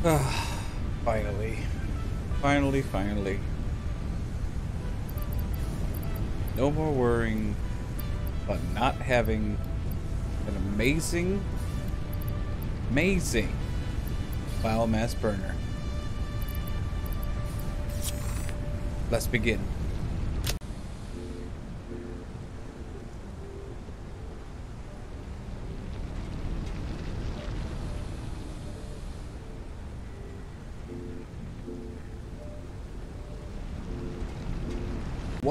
finally. Finally, finally. No more worrying about not having an amazing, amazing biomass burner. Let's begin.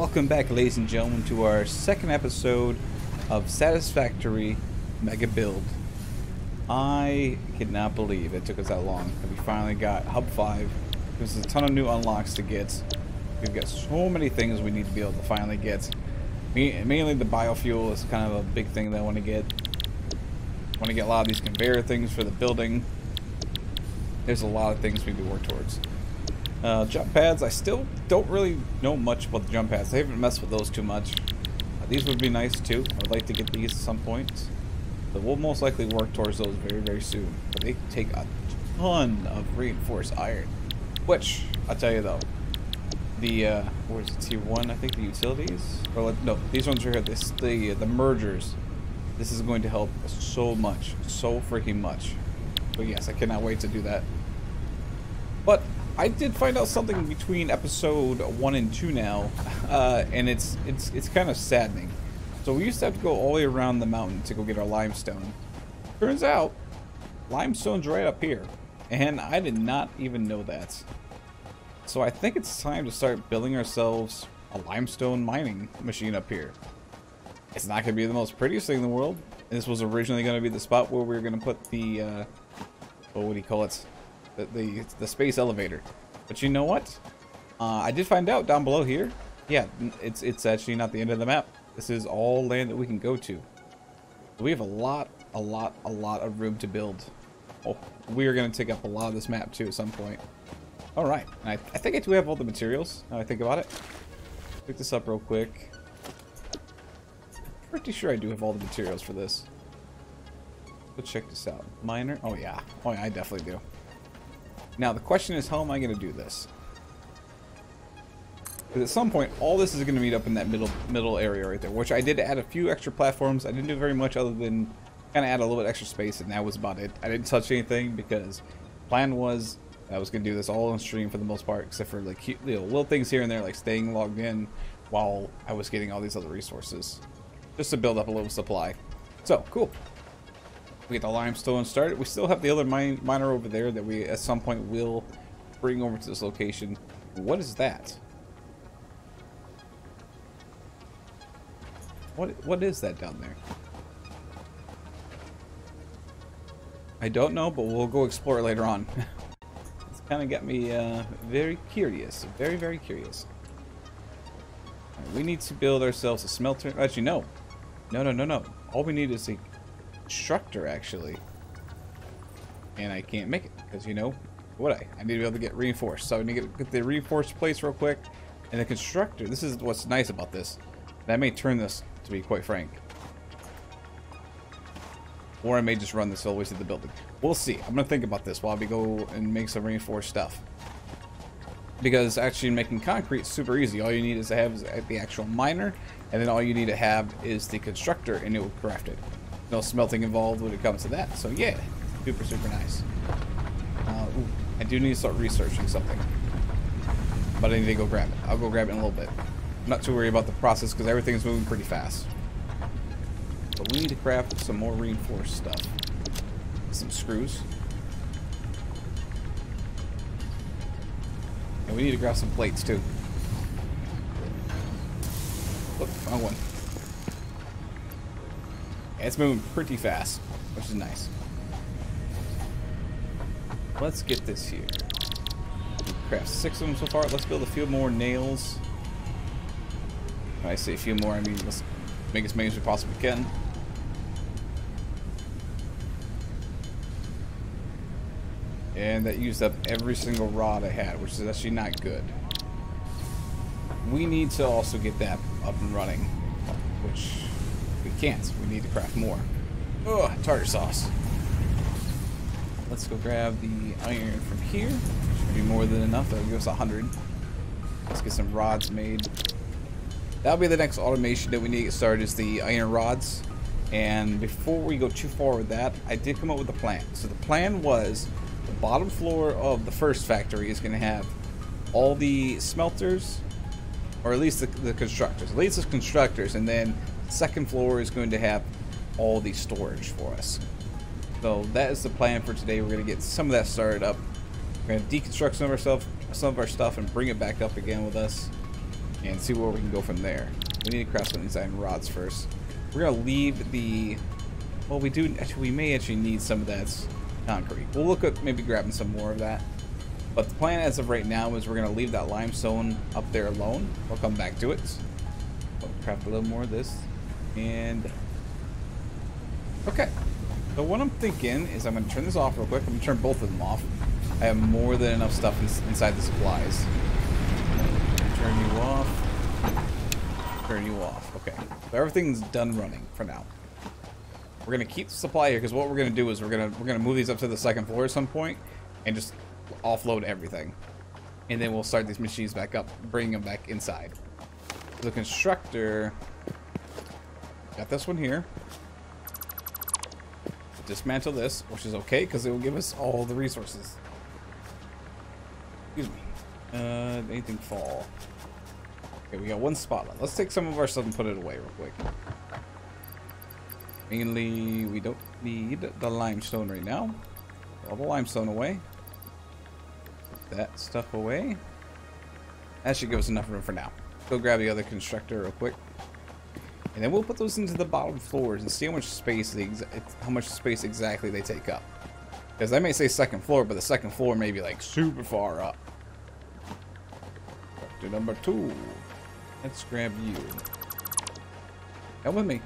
Welcome back, ladies and gentlemen, to our second episode of Satisfactory Mega Build. I cannot believe it took us that long. We finally got Hub 5. There's a ton of new unlocks to get. We've got so many things we need to be able to finally get. Mainly the biofuel is kind of a big thing that I want to get. I want to get a lot of these conveyor things for the building. There's a lot of things we need to work towards. Uh, jump pads, I still don't really know much about the jump pads. I haven't messed with those too much. Uh, these would be nice too. I would like to get these at some point. But we'll most likely work towards those very, very soon. But they take a ton of reinforced iron. Which, I'll tell you though, the, uh, where is it, tier 1, I think, the utilities? Or, no, these ones are here, this, the, the mergers. This is going to help so much, so freaking much. But yes, I cannot wait to do that. But I did find out something between episode one and two now, uh, and it's it's it's kind of saddening. So we used to have to go all the way around the mountain to go get our limestone. Turns out, limestone's right up here, and I did not even know that. So I think it's time to start building ourselves a limestone mining machine up here. It's not going to be the most prettiest thing in the world. This was originally going to be the spot where we were going to put the, uh, what do you call it? The, the, the space elevator. But you know what? Uh, I did find out down below here. Yeah, it's it's actually not the end of the map. This is all land that we can go to. We have a lot, a lot, a lot of room to build. Oh, we are going to take up a lot of this map too at some point. All right, I, I think I do have all the materials. Now I think about it. Pick this up real quick. Pretty sure I do have all the materials for this. Let's check this out. Miner. Oh yeah. Oh yeah, I definitely do. Now the question is, how am I going to do this? Because at some point, all this is going to meet up in that middle middle area right there, which I did add a few extra platforms. I didn't do very much other than kind of add a little bit extra space, and that was about it. I didn't touch anything because plan was I was going to do this all on stream for the most part, except for like you know, little things here and there, like staying logged in while I was getting all these other resources, just to build up a little supply. So, cool. We get the limestone started. We still have the other mine, miner over there that we at some point will bring over to this location. What is that? What what is that down there? I don't know, but we'll go explore it later on. it's kind of got me uh, very curious, very very curious. Right, we need to build ourselves a smelter. Actually, no, no, no, no, no. All we need is a constructor, actually. And I can't make it, because, you know, what I? I need to be able to get reinforced. So I need to get the reinforced place real quick. And the constructor, this is what's nice about this. That may turn this, to be quite frank. Or I may just run this all the way to the building. We'll see. I'm going to think about this while we go and make some reinforced stuff. Because actually making concrete is super easy. All you need is to have the actual miner, and then all you need to have is the constructor, and it will craft it no smelting involved when it comes to that. So yeah, super, super nice. Uh, ooh, I do need to start researching something. But I need to go grab it. I'll go grab it in a little bit. I'm not too worried about the process because everything is moving pretty fast. But we need to craft some more reinforced stuff. Some screws. And we need to grab some plates too. Look, found one. It's moving pretty fast, which is nice. Let's get this here. We craft six of them so far. Let's build a few more nails. When I say a few more, I mean let's make as many as we possibly can. And that used up every single rod I had, which is actually not good. We need to also get that up and running, which we can't. We need to craft more. Ugh, tartar sauce. let's go grab the iron from here. Should be more than enough. That'll give us 100. Let's get some rods made. That'll be the next automation that we need to get started is the iron rods. And before we go too far with that, I did come up with a plan. So the plan was the bottom floor of the first factory is going to have all the smelters, or at least the, the constructors. At least the constructors, and then second floor is going to have all the storage for us. So that is the plan for today. We're going to get some of that started up. We're going to deconstruct some of our stuff, some of our stuff, and bring it back up again with us, and see where we can go from there. We need to craft some design rods first. We're going to leave the. Well, we do. Actually, we may actually need some of that concrete. We'll look at maybe grabbing some more of that. But the plan as of right now is we're going to leave that limestone up there alone. We'll come back to it. We'll craft a little more of this. And... Okay. So what I'm thinking is I'm going to turn this off real quick. I'm going to turn both of them off. I have more than enough stuff in, inside the supplies. Turn you off. Turn you off. Okay. So everything's done running for now. We're gonna keep the supply here because what we're gonna do is we're gonna we're gonna move these up to the second floor at some point and just offload everything. And then we'll start these machines back up, bring them back inside. The constructor got this one here. Dismantle this, which is okay because it will give us all the resources. Excuse me. Uh, anything fall? Okay, we got one spotlight. Let's take some of our stuff and put it away real quick. Mainly, we don't need the limestone right now. All the limestone away. Put that stuff away. That should give us enough room for now. Go grab the other constructor real quick. And then we'll put those into the bottom floors and see how much space how much space exactly they take up. Because I may say second floor, but the second floor may be like super far up. To number two. Let's grab you. Come with me.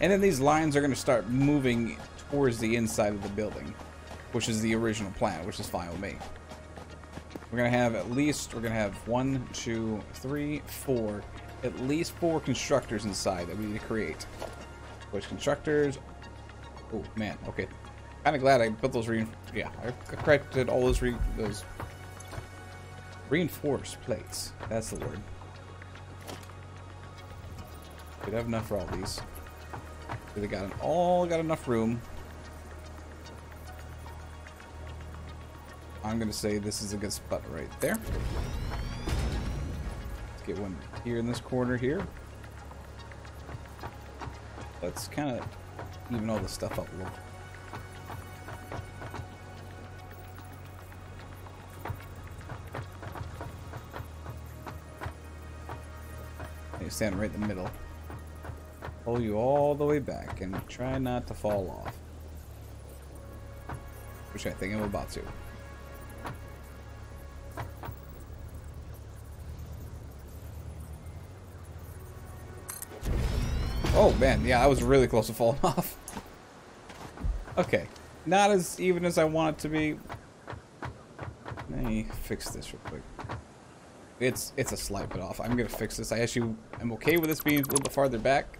And then these lines are going to start moving towards the inside of the building, which is the original plan, which is fine with me. We're going to have at least, we're going to have one, two, three, four, at least four constructors inside that we need to create. Which constructors? Oh, man, okay. Kind of glad I put those rein... Yeah, I corrected all those re those reinforced plates. That's the word. We'd have enough for all these. They got an, all got enough room. I'm gonna say this is a good spot right there. Get one here in this corner here. Let's kind of even all this stuff up a little. You stand right in the middle. Pull you all the way back and try not to fall off. Which I think I'm about to. Oh man, yeah, I was really close to falling off. okay, not as even as I want it to be. Let me fix this real quick. It's it's a slight bit off. I'm gonna fix this. I actually am okay with this being a little bit farther back.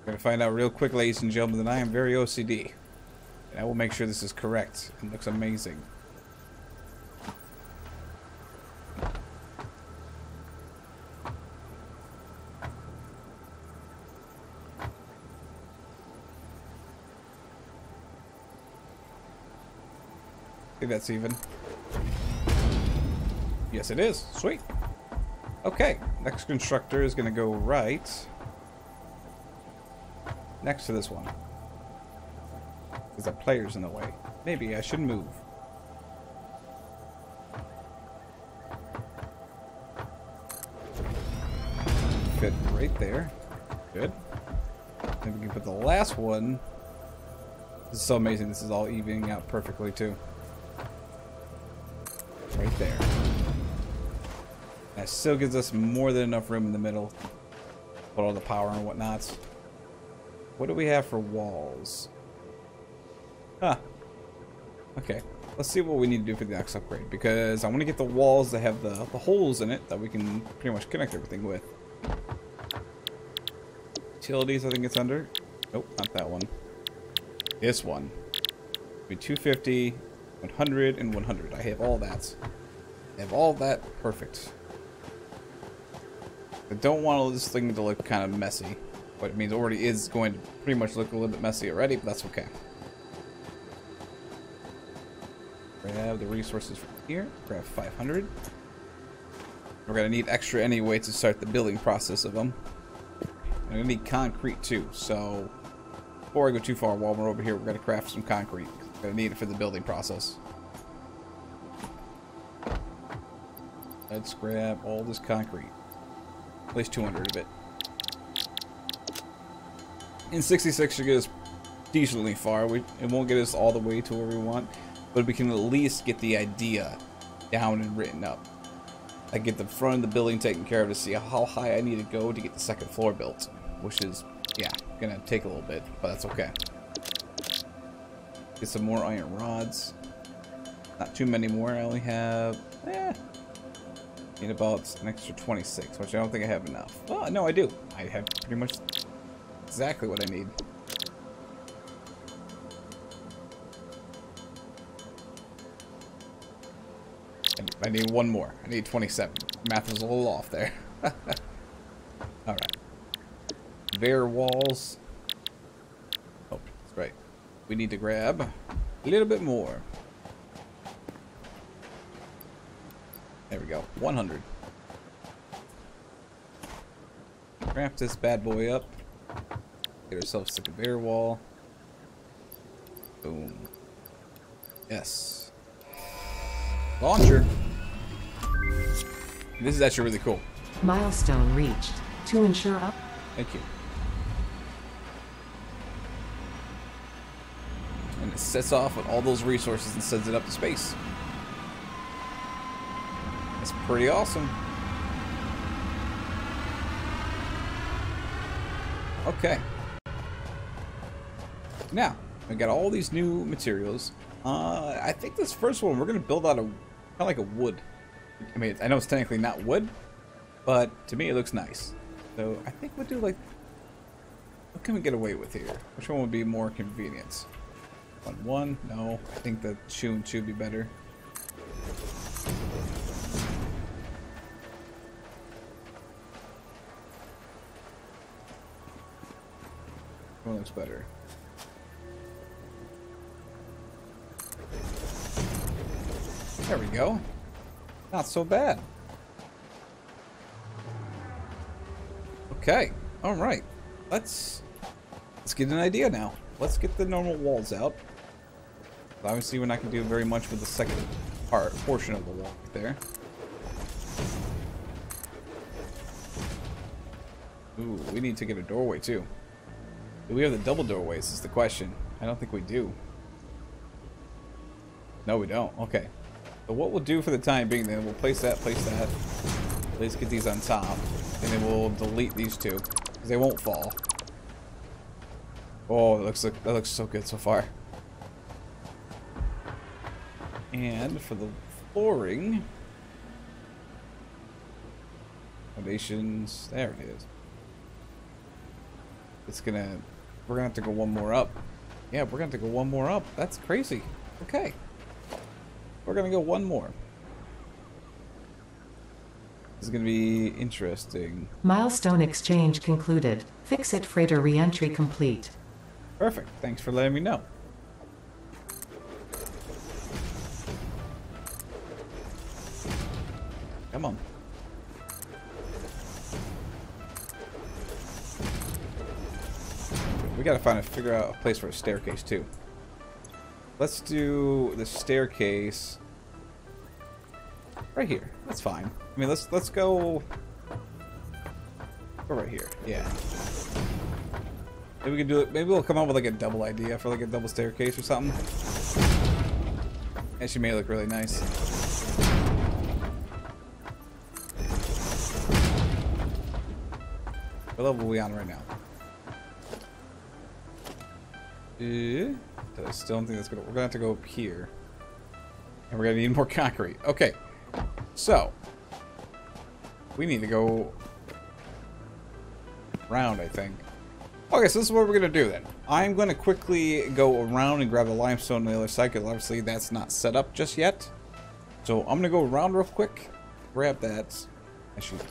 We're gonna find out real quick, ladies and gentlemen, that I am very OCD. And I will make sure this is correct. It looks amazing. I think that's even. Yes, it is. Sweet. Okay, next constructor is going to go right next to this one. Because the player's in the way. Maybe I should move. Fit right there. Good. Then we can put the last one. This is so amazing. This is all evening out perfectly too. Right there. That still gives us more than enough room in the middle. Put all the power and whatnots. What do we have for walls? Huh. Okay. let's see what we need to do for the next upgrade because I want to get the walls that have the, the holes in it that we can pretty much connect everything with. Utilities, I think it's under. Nope, not that one. This one. Be 250, 100, and 100. I have all that. I have all that perfect. I don't want this thing to look kind of messy. But it means already is going to pretty much look a little bit messy already, but that's okay. Grab the resources from here. Grab 500. We're to need extra anyway to start the building process of them. I'm to need concrete too, so before I go too far while we're over here, we're to craft some concrete. We're to need it for the building process. Let's grab all this concrete. At least 200 of it. In 66 should get us decently far. We, it won't get us all the way to where we want, but we can at least get the idea down and written up. I get the front of the building taken care of to see how high I need to go to get the second floor built, which is, yeah, gonna take a little bit, but that's okay. Get some more iron rods. Not too many more. I only have, eh, need about an extra 26, which I don't think I have enough. Well, no, I do. I have pretty much exactly what I need. I need one more. I need 27. Math was a little off there. Alright. Bare walls. Oh, that's right. We need to grab a little bit more. There we go. 100. Wrap this bad boy up. Get ourselves a conveyor wall. Boom. Yes. Launcher. This is actually really cool. Milestone reached. To ensure up. Thank you. And it sets off with all those resources and sends it up to space. That's pretty awesome. Okay. Now, I got all these new materials. Uh, I think this first one we're gonna build out of kind of like a wood. I mean, I know it's technically not wood, but to me it looks nice. So I think we'll do like, what can we get away with here? Which one would be more convenient? One, one? No, I think the two and two would be better. One looks better. There we go. Not so bad. Okay. All right. Let's let's get an idea now. Let's get the normal walls out. Obviously, we're not going to do very much with the second part portion of the wall there. Ooh, we need to get a doorway too. Do we have the double doorways is the question. I don't think we do. No, we don't. Okay. So what we'll do for the time being then, we'll place that, place that. Let's get these on top. And then we'll delete these two. Because they won't fall. Oh, that looks, that looks so good so far. And for the flooring... Foundations... There it is. It's gonna... We're gonna have to go one more up. Yeah, we're gonna have to go one more up. That's crazy. Okay. We're gonna go one more. This is gonna be interesting. Milestone exchange concluded. FICSIT freighter re-entry complete. Perfect. Thanks for letting me know. Come on. We gotta find a figure out a place for a staircase too. Let's do the staircase right here. That's fine. I mean, let's let's go go right here. Yeah. Maybe we can do it. Maybe we'll come up with like a double idea for like a double staircase or something. And she may look really nice. What level are we on right now? Uh, I still don't think that's gonna. We're gonna have to go up here. And we're gonna need more concrete. Okay. So we need to go around, I think. Okay, so this is what we're gonna do then. I'm gonna quickly go around and grab the limestone on the other side, because obviously that's not set up just yet. So I'm gonna go around real quick, grab that. Actually,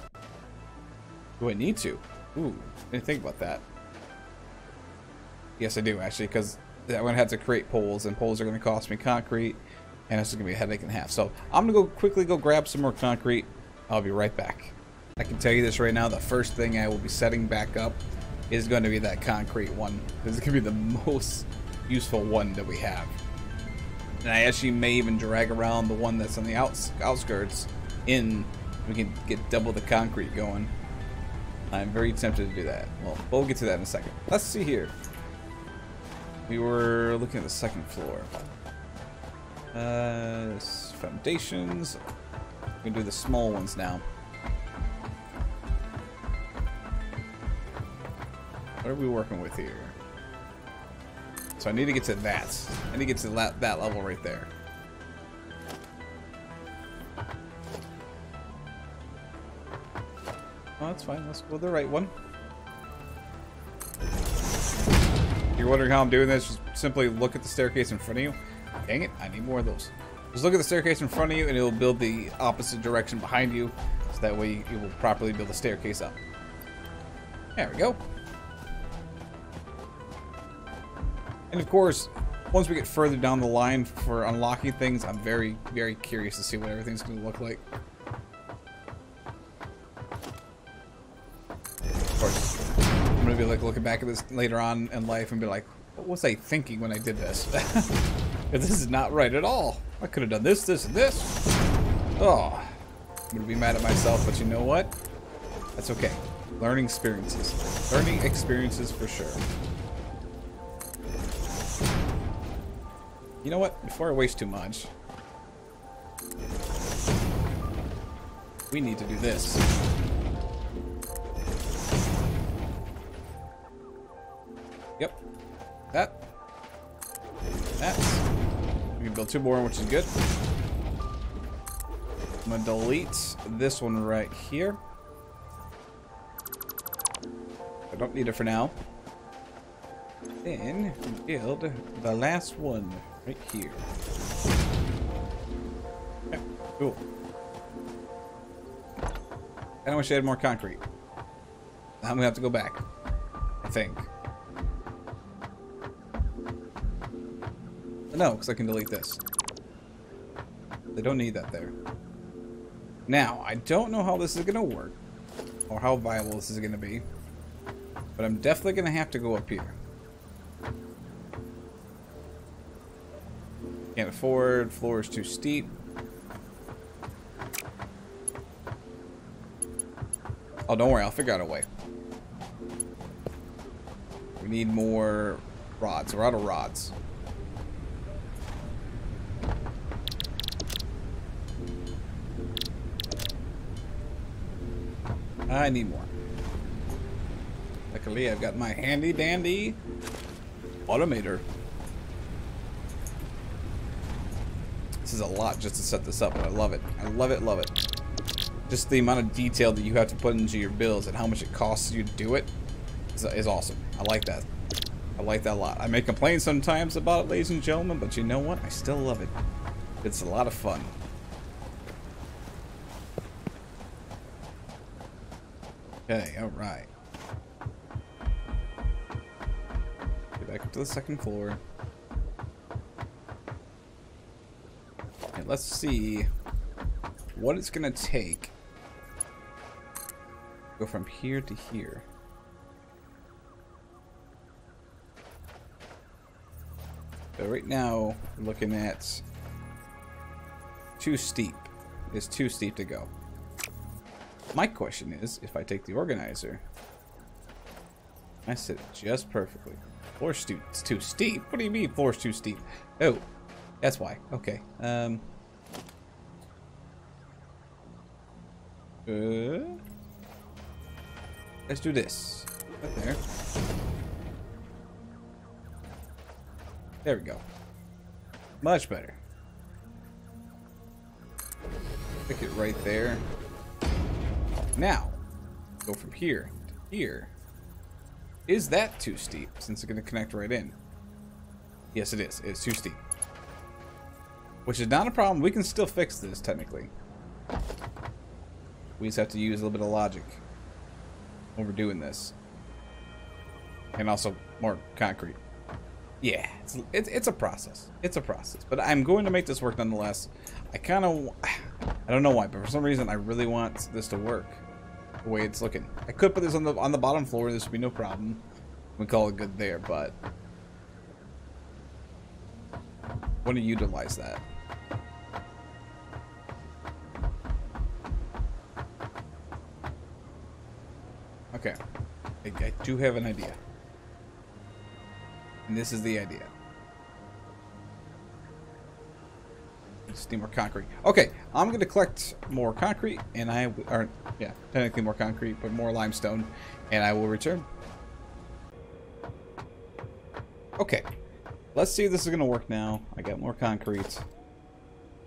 do I need to? Ooh, didn't think about that. Yes, I do actually, because I'm gonna have to create poles, and poles are gonna cost me concrete, and it's gonna be a headache and a half. So I'm gonna go quickly go grab some more concrete. I'll be right back. I can tell you this right now: the first thing I will be setting back up is going to be that concrete one. This is going to be the most useful one that we have. And I actually may even drag around the one that's on the outs outskirts in. We can get double the concrete going. I'm very tempted to do that. Well, we'll get to that in a second. Let's see here. We were looking at the second floor. Uh, foundations. We can do the small ones now. What are we working with here? So I need to get to that. I need to get to that, that level right there. Oh, that's fine. Let's go the right one. You're wondering how I'm doing this? Just simply look at the staircase in front of you. Dang it, I need more of those. Just look at the staircase in front of you and it'll build the opposite direction behind you. So that way you will properly build the staircase up. There we go. And of course, once we get further down the line for unlocking things, I'm very, very curious to see what everything's going to look like. Of course, be like looking back at this later on in life and be like, what was I thinking when I did this? this is not right at all. I could have done this, this, and this. Oh, I'm to be mad at myself, but you know what? That's okay. Learning experiences. Learning experiences for sure. You know what? Before I waste too much, we need to do this. Yep. That. That. We can build two more, which is good. I'm gonna delete this one right here. I don't need it for now. Then build the last one right here. Okay, cool. I wish I had more concrete. I'm gonna have to go back. I think. No, because I can delete this. They don't need that there. Now, I don't know how this is gonna work. Or how viable this is gonna be. But I'm definitely gonna have to go up here. Can't afford. Floor is too steep. Oh, don't worry. I'll figure out a way. We need more rods. We're out of rods. I need more. Luckily, I've got my handy dandy automator. This is a lot just to set this up, but I love it. I love it, love it. Just the amount of detail that you have to put into your builds and how much it costs you to do it is, is awesome. I like that. I like that a lot. I may complain sometimes about it, ladies and gentlemen, but you know what? I still love it. It's a lot of fun. Okay, alright. Get back up to the second floor. And let's see what it's gonna take. To go from here to here. So right now, looking at too steep. It's too steep to go. My question is, if I take the organizer, I sit just perfectly. Floor's too, it's too steep? What do you mean floor's too steep? Oh, that's why. Okay. Um. Uh, let's do this. Right there. There we go. Much better. Stick it right there. Now, go from here to here. Is that too steep since it's going to connect right in? Yes, it is. It's too steep. Which is not a problem. We can still fix this, technically. We just have to use a little bit of logic when we're doing this. And also more concrete. Yeah, it's, it's, it's a process. It's a process. But I'm going to make this work nonetheless. I kind of... I don't know why, but for some reason I really want this to work the way it's looking. I could put this on the on the bottom floor. This would be no problem. We call it good there, but... want to utilize that. Okay. I, I do have an idea. And this is the idea. Need more concrete. Okay, I'm going to collect more concrete, and I, or, yeah, technically more concrete, but more limestone, and I will return. Okay, let's see if this is going to work now. I got more concrete.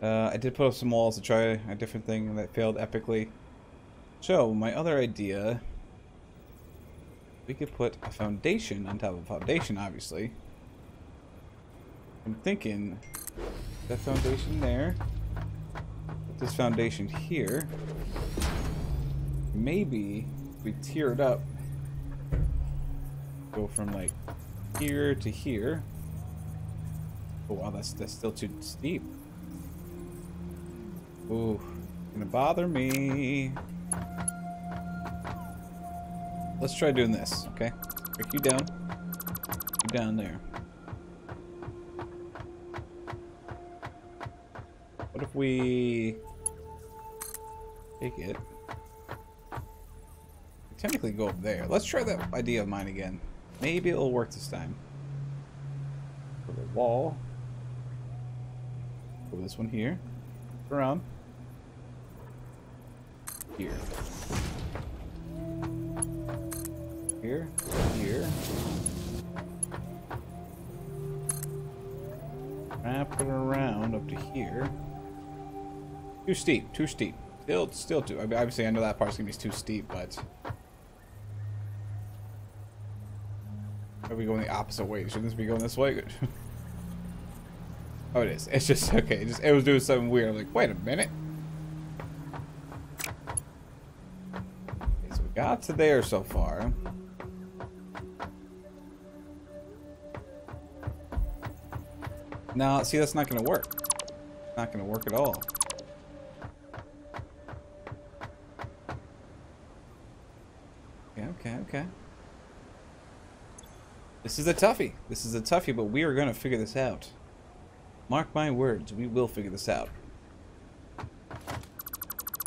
Uh, I did put up some walls to try a different thing that failed epically. So, my other idea we could put a foundation on top of a foundation, obviously. I'm thinking that foundation there, put this foundation here. Maybe we tear it up, go from like here to here. Oh wow, that's that's still too steep. Ooh, gonna bother me. Let's try doing this, okay? Break you down. You down there. We take it? Technically go up there. Let's try that idea of mine again. Maybe it'll work this time. Put the wall. Put this one here. Around. Here. Here. Here. Wrap it around up to here. Too steep. Too steep. Still, still too. I mean, obviously, I know that part's gonna be too steep, but are we going the opposite way? Shouldn't this be going this way? oh, it is. It's just okay. It just it was doing something weird. I'm like, wait a minute. Okay, so we got to there so far. Now, see, that's not to work. Not to work at all. Okay, okay, okay. This is a toughie. This is a toughie, but we are going to figure this out. Mark my words, we will figure this out.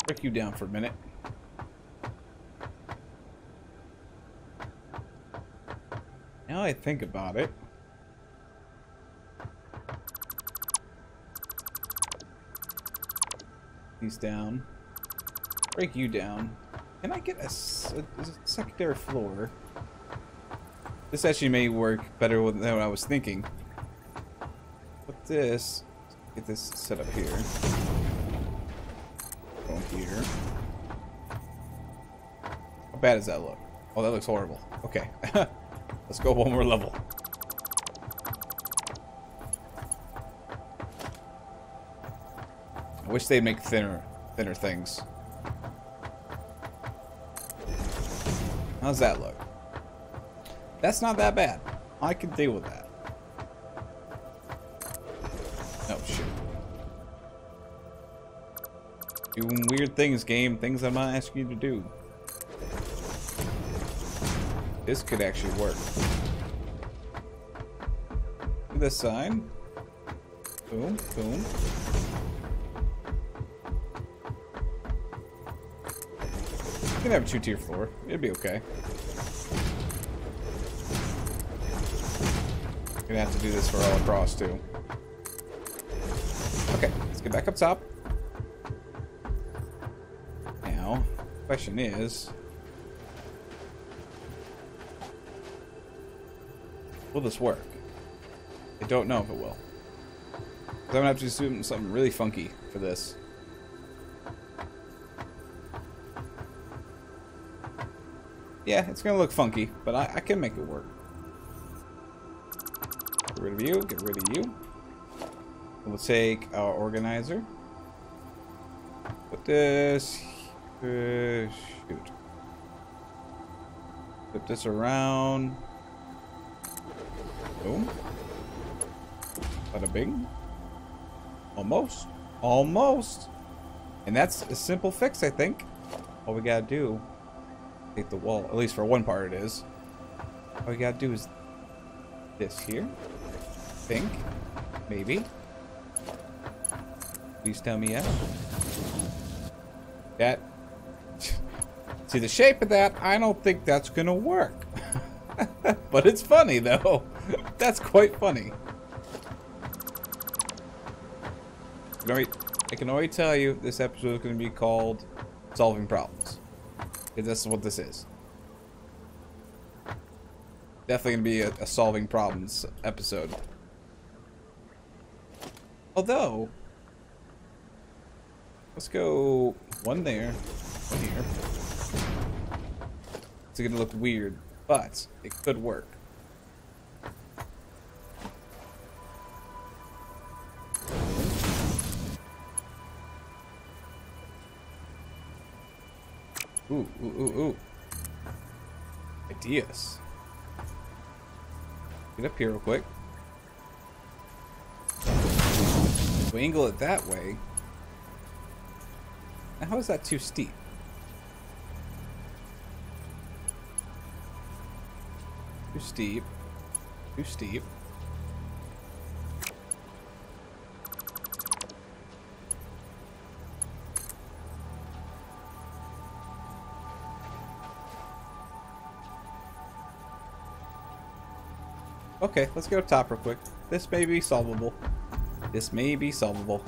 Break you down for a minute. Now I think about it. These down. Break you down. Can I get a, a, a secondary floor? This actually may work better than what I was thinking. Put this, get this set up here. Go here. How bad does that look? Oh, that looks horrible. Okay. Let's go one more level. I wish they'd make thinner, thinner things. How's that look? That's not that bad. I can deal with that. Oh, shit. Doing weird things, game. Things I'm not asking you to do. This could actually work. This side. Boom, boom. You can have a two-tier floor. It'd be okay. gonna have to do this for all across too. Okay, let's get back up top. Now, question is, will this work? I don't know if it will. I'm gonna have to do something really funky for this. Yeah, it's gonna look funky, but I, I can make it work. Rid of you, get rid of you. We'll take our organizer. Put this... Uh, shoot. Put this around. Boom. Bada bing. Almost. Almost. And that's a simple fix, I think. All we gotta do, take the wall, at least for one part it is. All we gotta do is this here. Think. Maybe. Please tell me yes. That. See the shape of that, I don't think that's gonna work. but it's funny though. that's quite funny. I can already tell you this episode is to be called Solving Problems. Because this is what this is. Definitely to be a, a solving problems episode. Although, let's go one there, one here. It's to look weird, but it could work. Ooh, ooh, ooh, ooh. Ideas. Get up here real quick. We angle it that way. Now, how is that too steep? Too steep. Too steep. Okay, let's go top real quick. This may be solvable. This may be solvable.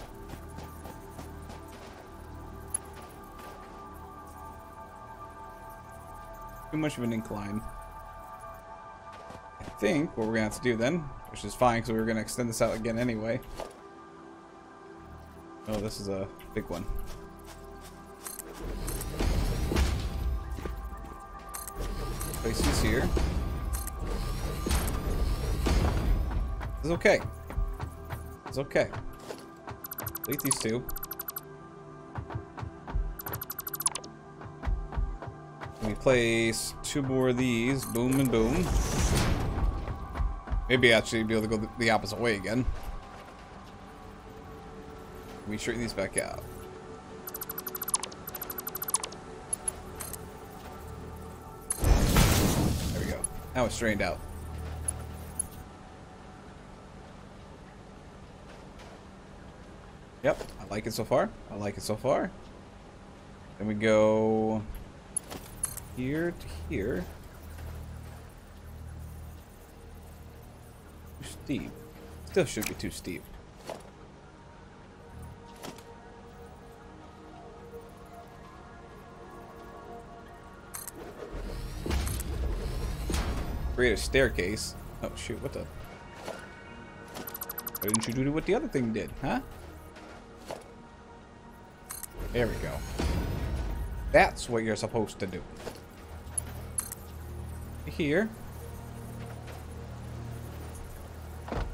Too much of an incline. I think what we're to have to do then, which is fine because we going to extend this out again anyway. Oh, this is a big one. Place these here. It's okay. It's okay. Delete these two. We place two more of these. Boom and boom. Maybe actually be able to go the opposite way again. We straighten these back out. There we go. Now it's straightened out. Yep, I like it so far. I like it so far. Then we go here to here. Too steep. Still should be too steep. Create a staircase. Oh shoot, what the? Why didn't you do what the other thing did, huh? There we go. That's what you're supposed to do. Here. Okay.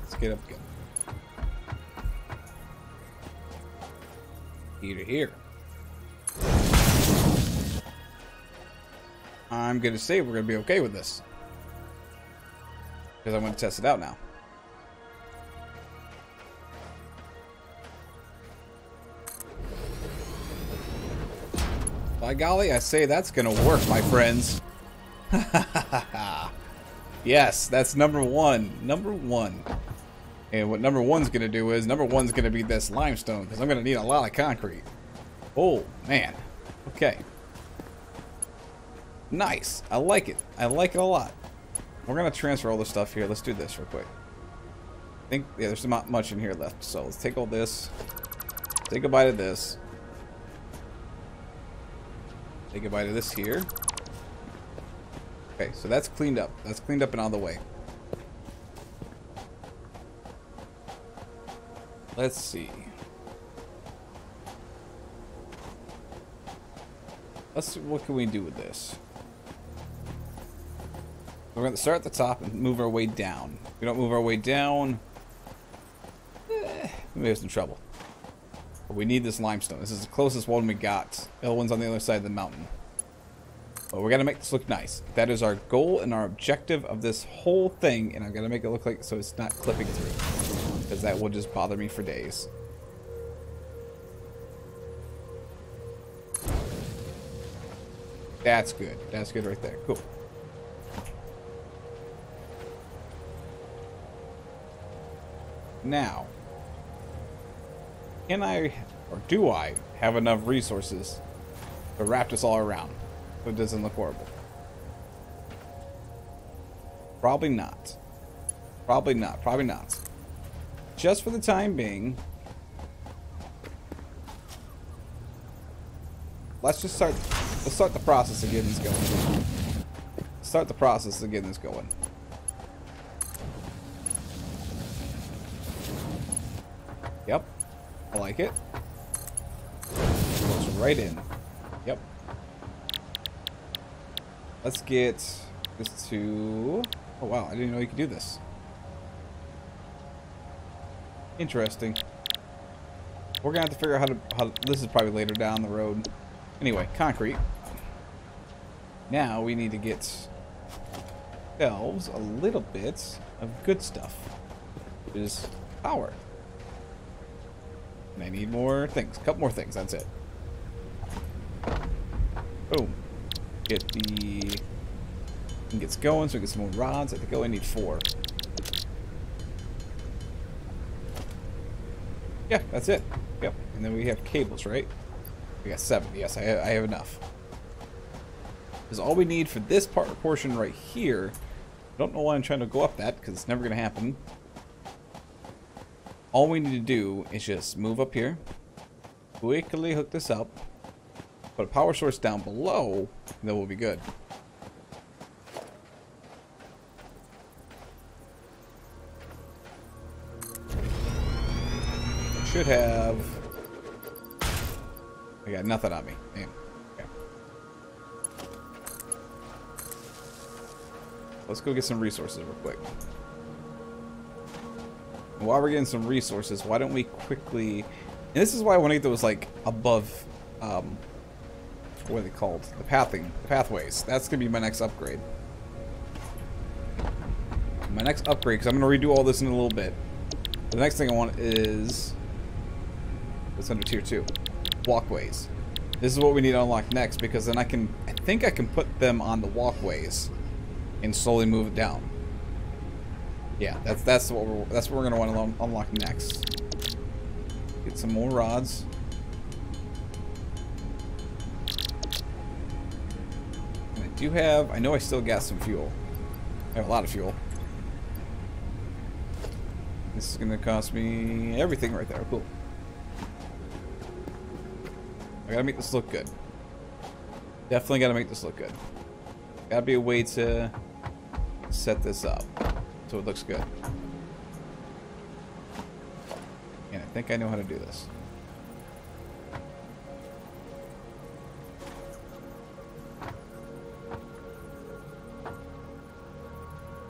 Let's get up again. Here to here. I'm gonna say we're gonna be okay with this. Because I'm gonna test it out now. By golly, I say that's gonna work, my friends. yes, that's number one. Number one. And what number one's gonna do is, number one's gonna be this limestone, because I'm gonna need a lot of concrete. Oh, man. Okay. Nice. I like it. I like it a lot. We're gonna transfer all this stuff here. Let's do this real quick. I think, yeah, there's not much in here left. So let's take all this. Take a bite of this. Say goodbye to this here. Okay, so that's cleaned up. That's cleaned up and out of the way. Let's see. let's see, what can we do with this? We're going to start at the top and move our way down. If we don't move our way down, eh, we may have some trouble. But we need this limestone. This is the closest one we got. The other one's on the other side of the mountain. But we're going to make this look nice. That is our goal and our objective of this whole thing. And I'm going to make it look like so it's not clipping through. Because that will just bother me for days. That's good. That's good right there. Cool. Now, can I, or do I, have enough resources to wrap this all around so it doesn't look horrible? Probably not. Probably not. Probably not. Just for the time being, let's just start, let's start the process of getting this going. Start the process of getting this going. Yep. I like it. Right in. Yep. Let's get this to... Oh, wow. I didn't know you could do this. Interesting. We're going to have to figure out how to... How, this is probably later down the road. Anyway, concrete. Now we need to get ourselves a little bit of good stuff. Which is power. I need more things. A couple more things. That's it. Boom. Get the... And gets going, so we get some more rods. I think I only need four. Yeah, that's it. Yep. And then we have cables, right? We got seven. Yes, I have, I have enough. Because all we need for this part portion right here, I don't know why I'm trying to go up that, because it's never going to happen. All we need to do is just move up here, quickly hook this up, put a power source down below, and then we'll be good. Should have... I got nothing on me. Damn. Okay. Let's go get some resources real quick. While we're getting some resources, why don't we quickly... And this is why I want to get those, like, above... Um, what are they called? The pathing, the pathways. That's going to be my next upgrade. My next upgrade, because I'm going to redo all this in a little bit. The next thing I want is... It's under tier 2. Walkways. This is what we need to unlock next, because then I can... I think I can put them on the walkways and slowly move it down. Yeah, that's that's what we're that's what we're gonna want to unlock next. Get some more rods. And I do have. I know I still got some fuel. I have a lot of fuel. This is gonna cost me everything right there. Cool. I gotta make this look good. Definitely gotta make this look good. Gotta be a way to set this up so it looks good. And I think I know how to do this.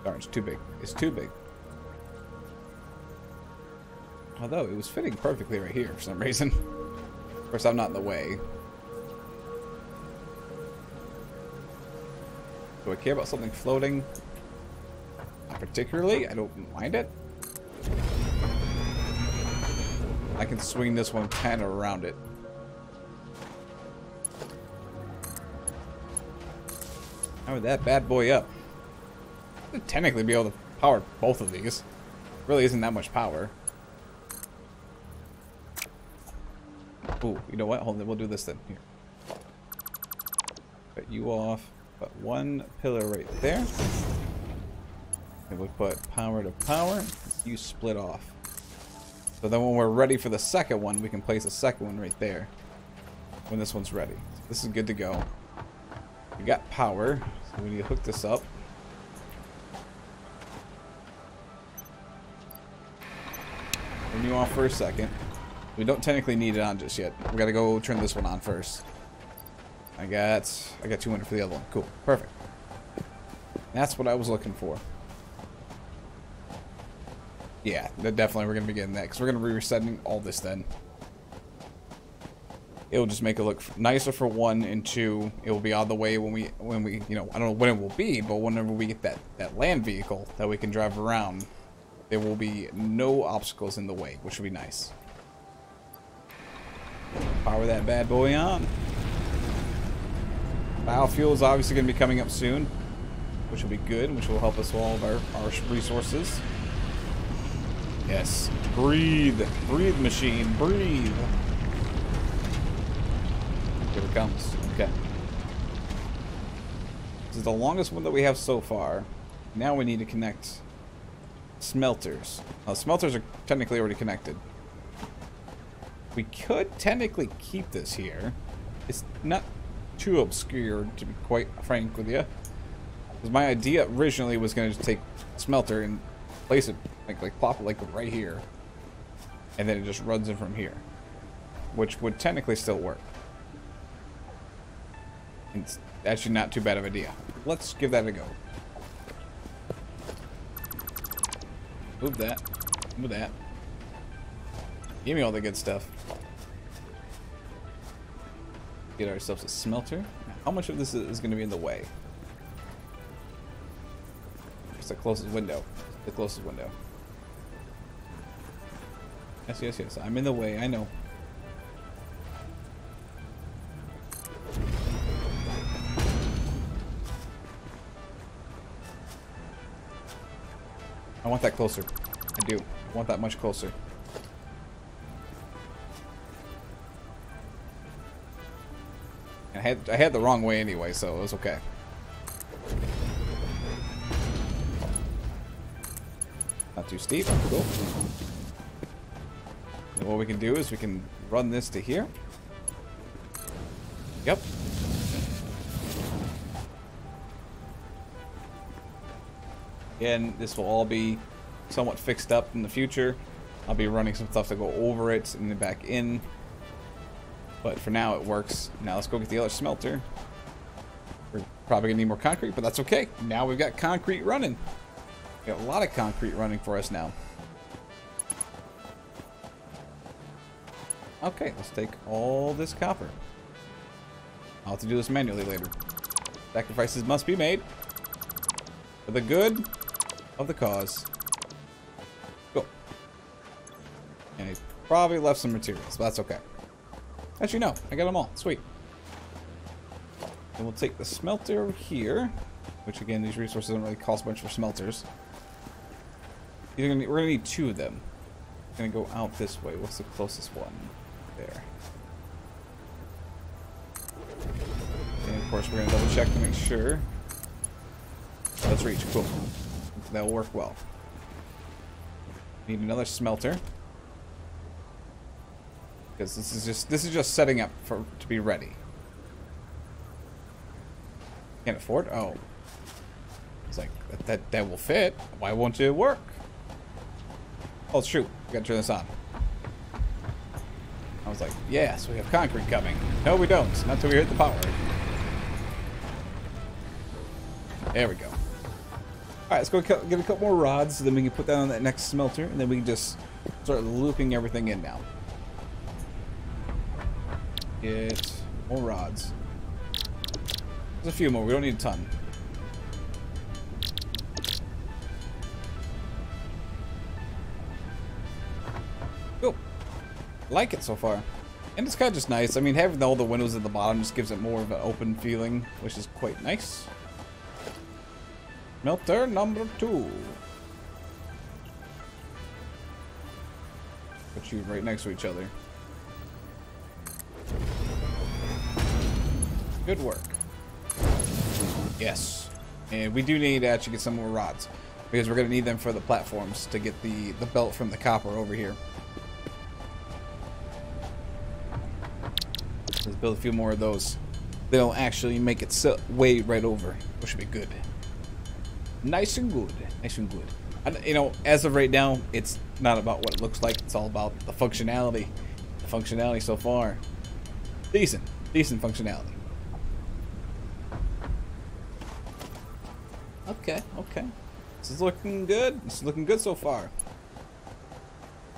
Darn, it's too big. It's too big. Although, it was fitting perfectly right here for some reason. Of course, I'm not in the way. Do I care about something floating? Particularly. I don't mind it. I can swing this one kind of around it. Power that bad boy up. I'd technically be able to power both of these. Really isn't that much power. Ooh, you know what? Hold on, we'll do this then. Here. Cut you off. Put one pillar right there. And we put power to power. You split off. So then when we're ready for the second one, we can place a second one right there. When this one's ready. So this is good to go. We got power. So we need to hook this up. Turn you off for a second. We don't technically need it on just yet. We gotta go turn this one on first. I got I got 200 for the other one. Cool. Perfect. That's what I was looking for. Yeah, definitely we're going to be getting that because we're going to be resetting all this then. It'll just make it look nicer for one, and two, it will be out of the way when we, when we, you know, I don't know when it will be, but whenever we get that, that land vehicle that we can drive around, there will be no obstacles in the way, which will be nice. Power that bad boy on. Biofuel is obviously going to be coming up soon, which will be good, which will help us with all of our, our resources. Yes. Breathe. Breathe, machine. Breathe. Here it comes. Okay. This is the longest one that we have so far. Now we need to connect smelters. Smelters are technically already connected. We could technically keep this here. It's not too obscure, to be quite frank with you. Because my idea originally was going to take smelter and place it, like, like plop it like right here. And then it just runs in from here. Which would technically still work. It's actually not too bad of an idea. Let's give that a go. Move that. Move that. Give me all the good stuff. Get ourselves a smelter. How much of this is going to be in the way? It's the closest window. The closest window. Yes, yes, yes. I'm in the way. I know. I want that closer. I do. I want that much closer. I had I had the wrong way anyway, so it was okay. Not too steep. Cool. And what we can do is we can run this to here. Yep. Again, this will all be somewhat fixed up in the future. I'll be running some stuff to go over it and then back in. But for now, it works. Now let's go get the other smelter. We're probably going to need more concrete, but that's okay. Now we've got concrete running. Got a lot of concrete running for us now. Okay, let's take all this copper. I'll have to do this manually later. Sacrifices must be made. For the good of the cause. Cool. And he probably left some materials, but that's okay. Actually, no. I got them all. Sweet. And we'll take the smelter over here, which again, these resources don't really cost much for smelters. Gonna need, we're gonna need two of them. Gonna go out this way. What's the closest one? There. And of course, we're gonna double check to make sure. Let's reach. Cool. That'll work well. Need another smelter. Because this is just this is just setting up for to be ready. Can't afford? Oh. It's like that that, that will fit. Why won't it work? Oh shoot, gotta turn this on. I was like, yes, we have concrete coming. No, we don't. Not until we hit the power. There we go. Alright, let's go get a couple more rods, so then we can put that on that next smelter, and then we can just start looping everything in now. Get more rods. There's a few more, we don't need a ton. Like it so far. And it's kind of just nice. I mean, having all the windows at the bottom just gives it more of an open feeling, which is quite nice. Melter number two. Put you right next to each other. Good work. Yes. And we do need to actually get some more rods. Because we're going to need them for the platforms to get the, the belt from the copper over here. build a few more of those. They'll actually make it way right over, which should be good. Nice and good. Nice and good. I, you know, as of right now, it's not about what it looks like. It's all about the functionality. The functionality so far. Decent. Decent functionality. Okay, okay. This is looking good. This is looking good so far.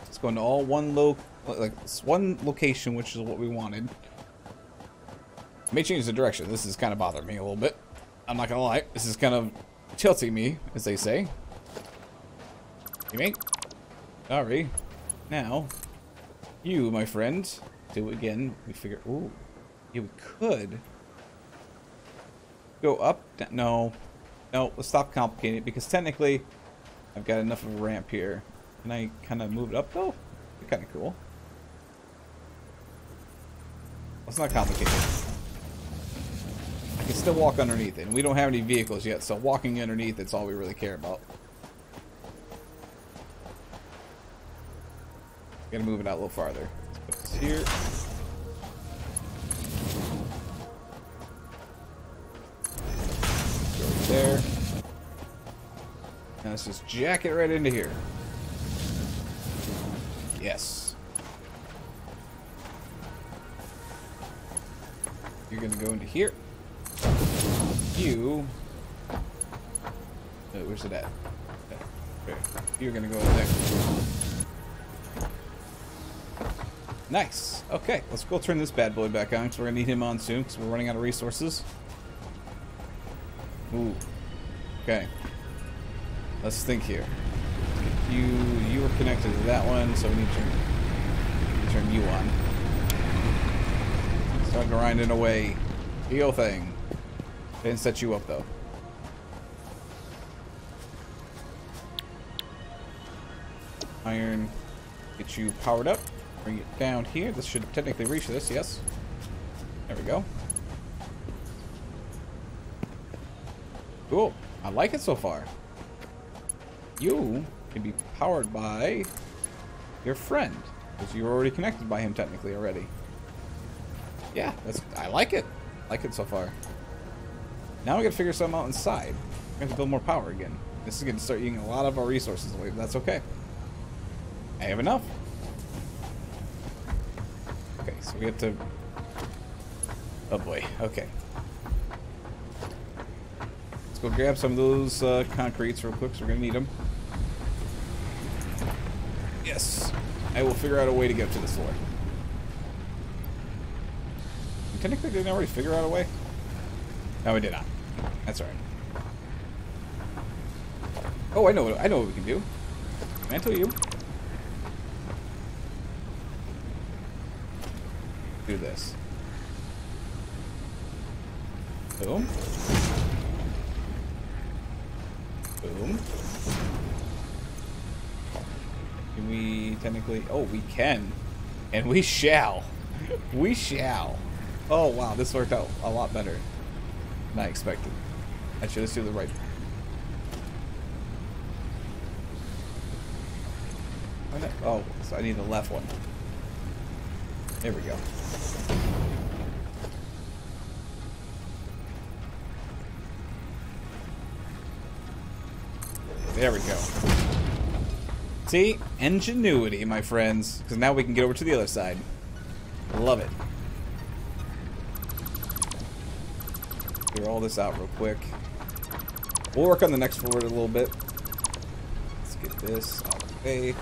It's going to all one low, like one location, which is what we wanted. May change the direction. This is kind of bothering me a little bit. I'm not gonna lie. This is kind of tilting me, as they say. You mean? Sorry. Now, you, my friend, do it again. We figure. Ooh, you could go up. No, no. Let's stop complicating it because technically, I've got enough of a ramp here. Can I kind of move it up though? Kind of cool. Let's not complicate it. I can still walk underneath it, and we don't have any vehicles yet, so walking underneath it's all we really care about. Gotta move it out a little farther. This here. There. Now let's just jack it right into here. Yes. You're gonna go into here. You. Oh, where's it at? Okay. You're gonna go there. Nice. Okay, let's go turn this bad boy back on because we're gonna need him on soon because we're running out of resources. Ooh. Okay. Let's think here. You you were connected to that one, so we need to turn, need to turn you on. Start grinding away. Heal thing. Didn't set you up though. Iron. Get you powered up. Bring it down here. This should technically reach this, yes. There we go. Cool. I like it so far. You can be powered by your friend. Because you're already connected by him technically already. Yeah, that's I like it. I like it so far. Now we gotta figure something out inside. We have to build more power again. This is gonna start eating a lot of our resources away, but that's okay. I have enough. Okay, so we have to... Oh boy, okay. Let's go grab some of those uh, concretes real quick, so we're gonna need them. Yes. I will figure out a way to get to this floor. Technically, didn't I already figure out a way? No, we did not. That's alright. Oh, I know. What I know what we can do. Mantle you. Do this. Boom. Boom. Can we technically... Oh, we can. And we shall. we shall. Oh, wow. This worked out a lot better than I expected. I should have do the right... Oh, so I need the left one. There we go. There we go. See? Ingenuity, my friends. Because now we can get over to the other side. Love it. Clear all this out real quick. We'll work on the next floor a little bit. Let's get this out of the way.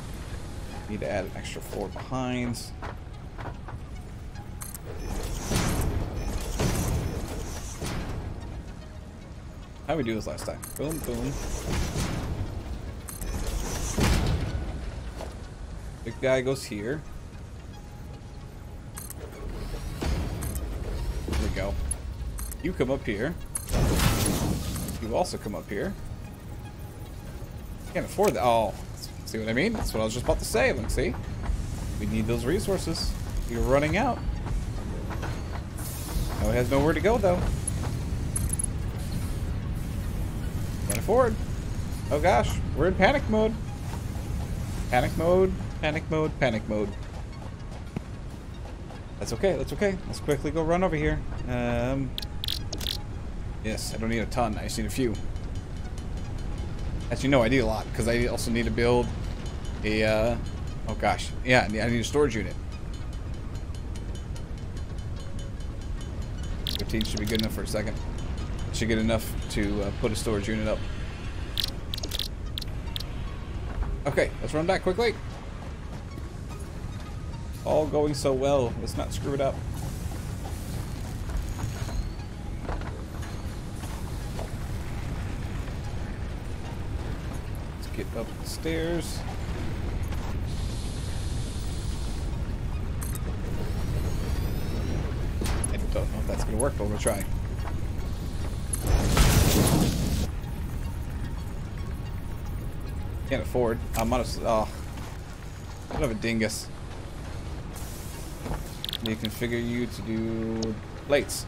Need to add an extra floor behind. How we do this last time? Boom, boom. Big guy goes here. There we go. You come up here. Also come up here. Can't afford that. Oh, see what I mean? That's what I was just about to say. Look, see? We need those resources. You're running out. Now it has nowhere to go, though. Can't afford. Oh gosh, we're in panic mode. Panic mode, panic mode, panic mode. That's okay, that's okay. Let's quickly go run over here. Um, Yes, I don't need a ton. I just need a few. As you know, I need a lot because I also need to build a. Uh, oh gosh, yeah, I need a storage unit. 15 should be good enough for a second. Should get enough to uh, put a storage unit up. Okay, let's run back quickly. All going so well. Let's not screw it up. Get up the stairs. I don't know if that's going to work, but we'll try. Can't afford. I'm on a. Oh. I have a dingus. They configure you to do plates.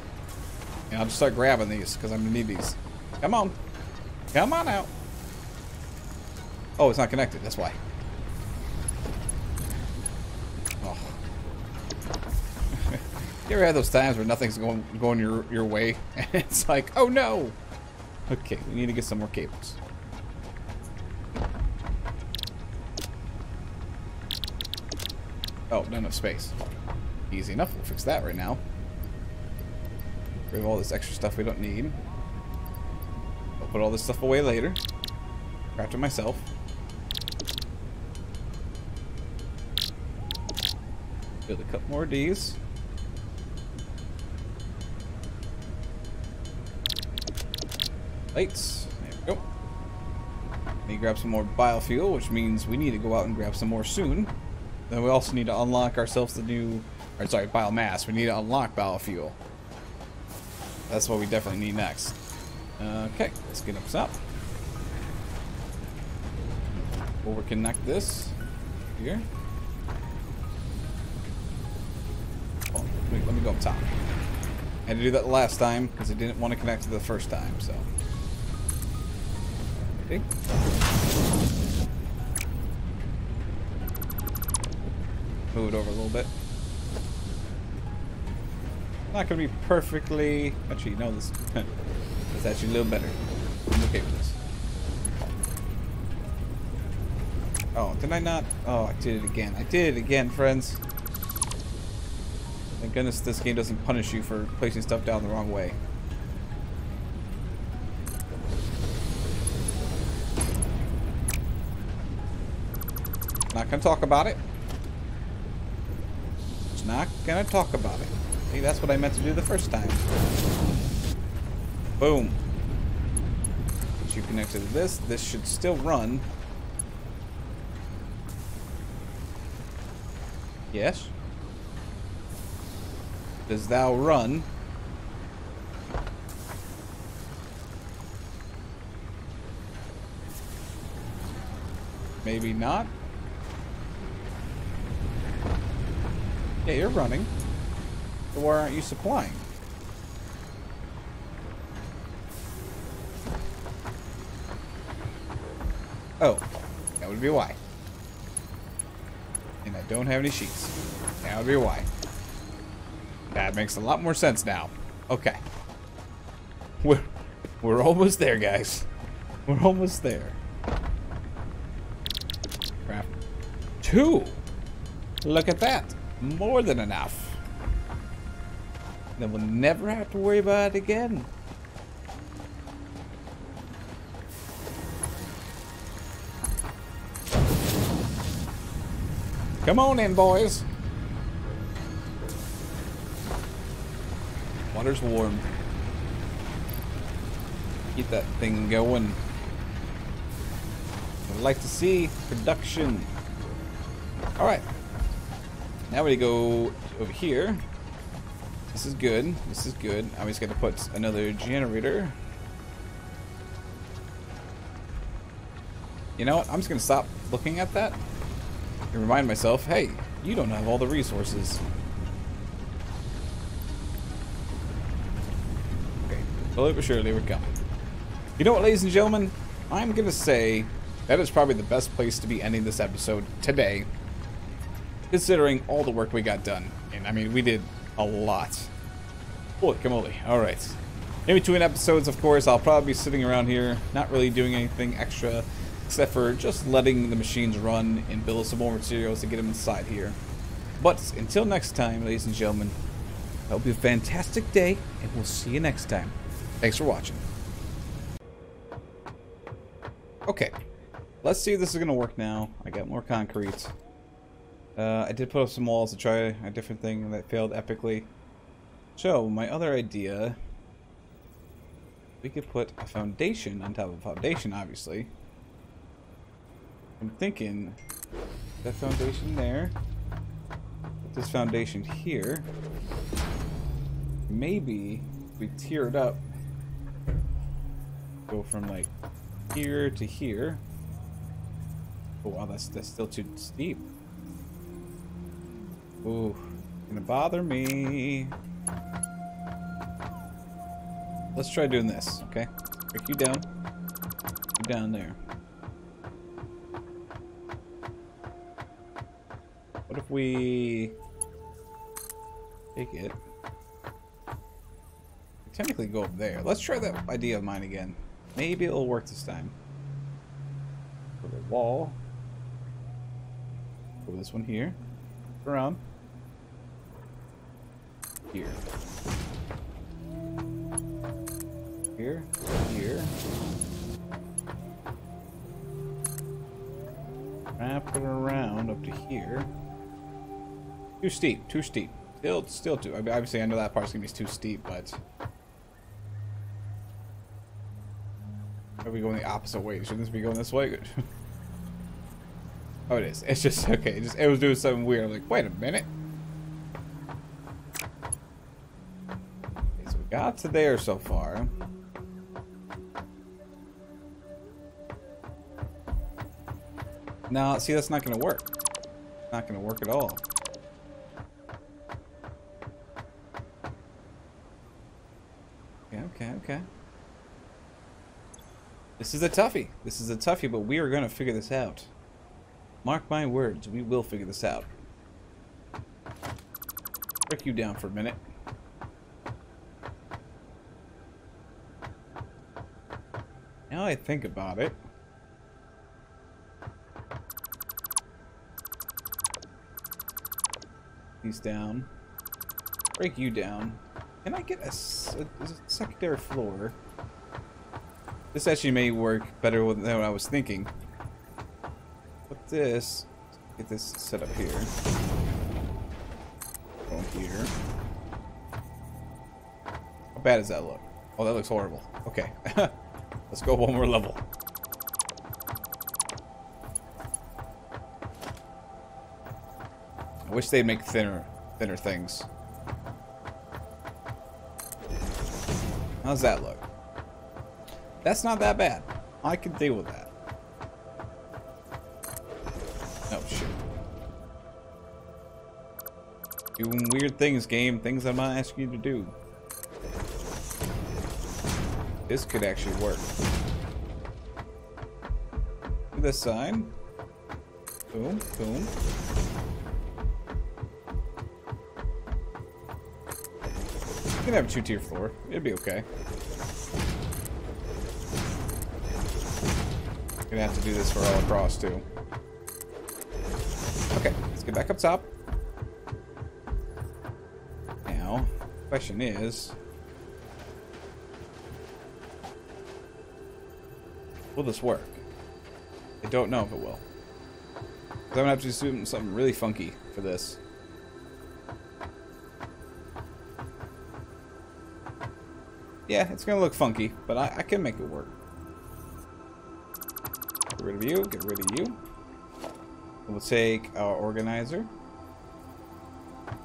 And I'll just start grabbing these because I'm gonna need these. Come on. Come on out. Oh, it's not connected. That's why. Oh. you ever had those times where nothing's going going your your way, and it's like, oh no. Okay, we need to get some more cables. Oh, not enough space. Easy enough. We'll fix that right now. Rid of all this extra stuff we don't need. I'll put all this stuff away later. Craft it myself. Build a couple more of these. Lights. There we go. Need to grab some more biofuel, which means we need to go out and grab some more soon. Then we also need to unlock ourselves the new, or sorry, biomass. We need to unlock biofuel. That's what we definitely need next. Okay, let's get up. We'll connect this here. Go up top. I had to do that last time because I didn't want to connect to the first time, so. Okay. Move it over a little bit. Not gonna be perfectly. Actually, no, this is actually a little better. I'm okay with this. Oh, did I not? Oh, I did it again. I did it again, friends. Goodness this game doesn't punish you for placing stuff down the wrong way. Not gonna talk about it. Not gonna talk about it. See, that's what I meant to do the first time. Boom. Once you connect to this, this should still run. Yes. Does thou run? Maybe not. Yeah, you're running. So why aren't you supplying? Oh, that would be why. And I don't have any sheets. That would be why. That makes a lot more sense now. Okay. We're, we're almost there, guys. We're almost there. Crap. Two! Look at that. More than enough. Then we'll never have to worry about it again. Come on in, boys. Water's warm. Get that thing going. I'd like to see production. Alright. Now we go over here. This is good. This is good. I'm just going to put another generator. You know what? I'm just going to stop looking at that and remind myself, hey, you don't have all the resources. Slowly but surely we're coming. You know what, ladies and gentlemen? I'm going to say that is probably the best place to be ending this episode today, considering all the work we got done. And I mean, we did a lot. Holy camoli. Alright. In between episodes, of course, I'll probably be sitting around here, not really doing anything extra except for just letting the machines run and build some more materials to get them inside here. But until next time, ladies and gentlemen, I hope you have a fantastic day, and we'll see you next time. Thanks for watching. Okay, let's see if this is gonna work now. I got more concrete. Uh, I did put up some walls to try a different thing that failed epically. So, my other idea... We could put a foundation on top of a foundation, obviously. I'm thinking that foundation there. Put this foundation here. Maybe we tear it up. Go from like here to here. Oh wow, that's that's still too steep. Ooh, gonna bother me. Let's try doing this, okay? Break you down. You down there. What if we take it? Technically go up there. Let's try that idea of mine again. Maybe it'll work this time. Put a wall. Put this one here. Around. Here. Here. Here. Wrap it around up to here. Too steep, too steep. Still, still too. I mean, obviously, I know that part's gonna be too steep, but are we going the opposite way? Shouldn't this be going this way? oh, it is. It's just okay. It just it was doing something weird. I'm like, wait a minute. Okay, so we got to there so far. Now, see, that's not gonna work. Not gonna work at all. Okay, okay, okay. This is a toughie. This is a toughie, but we are going to figure this out. Mark my words, we will figure this out. Break you down for a minute. Now I think about it. He's down. Break you down. Can I get a, a, a secondary floor? This actually may work better than what I was thinking. Put this, get this set up here. Go here. How bad does that look? Oh, that looks horrible. Okay. Let's go one more level. I wish they'd make thinner, thinner things. How's that look? That's not that bad. I can deal with that. Oh, shit. Doing weird things, game. Things I'm not asking you to do. This could actually work. This side. Boom, boom. You can have a two-tier floor. It'd be okay. Gonna have to do this for all across too. Okay, let's get back up top. Now, question is, will this work? I don't know if it will. I'm gonna have to do something really funky for this. Yeah, it's gonna look funky, but I, I can make it work. You, get rid of you. We'll take our organizer.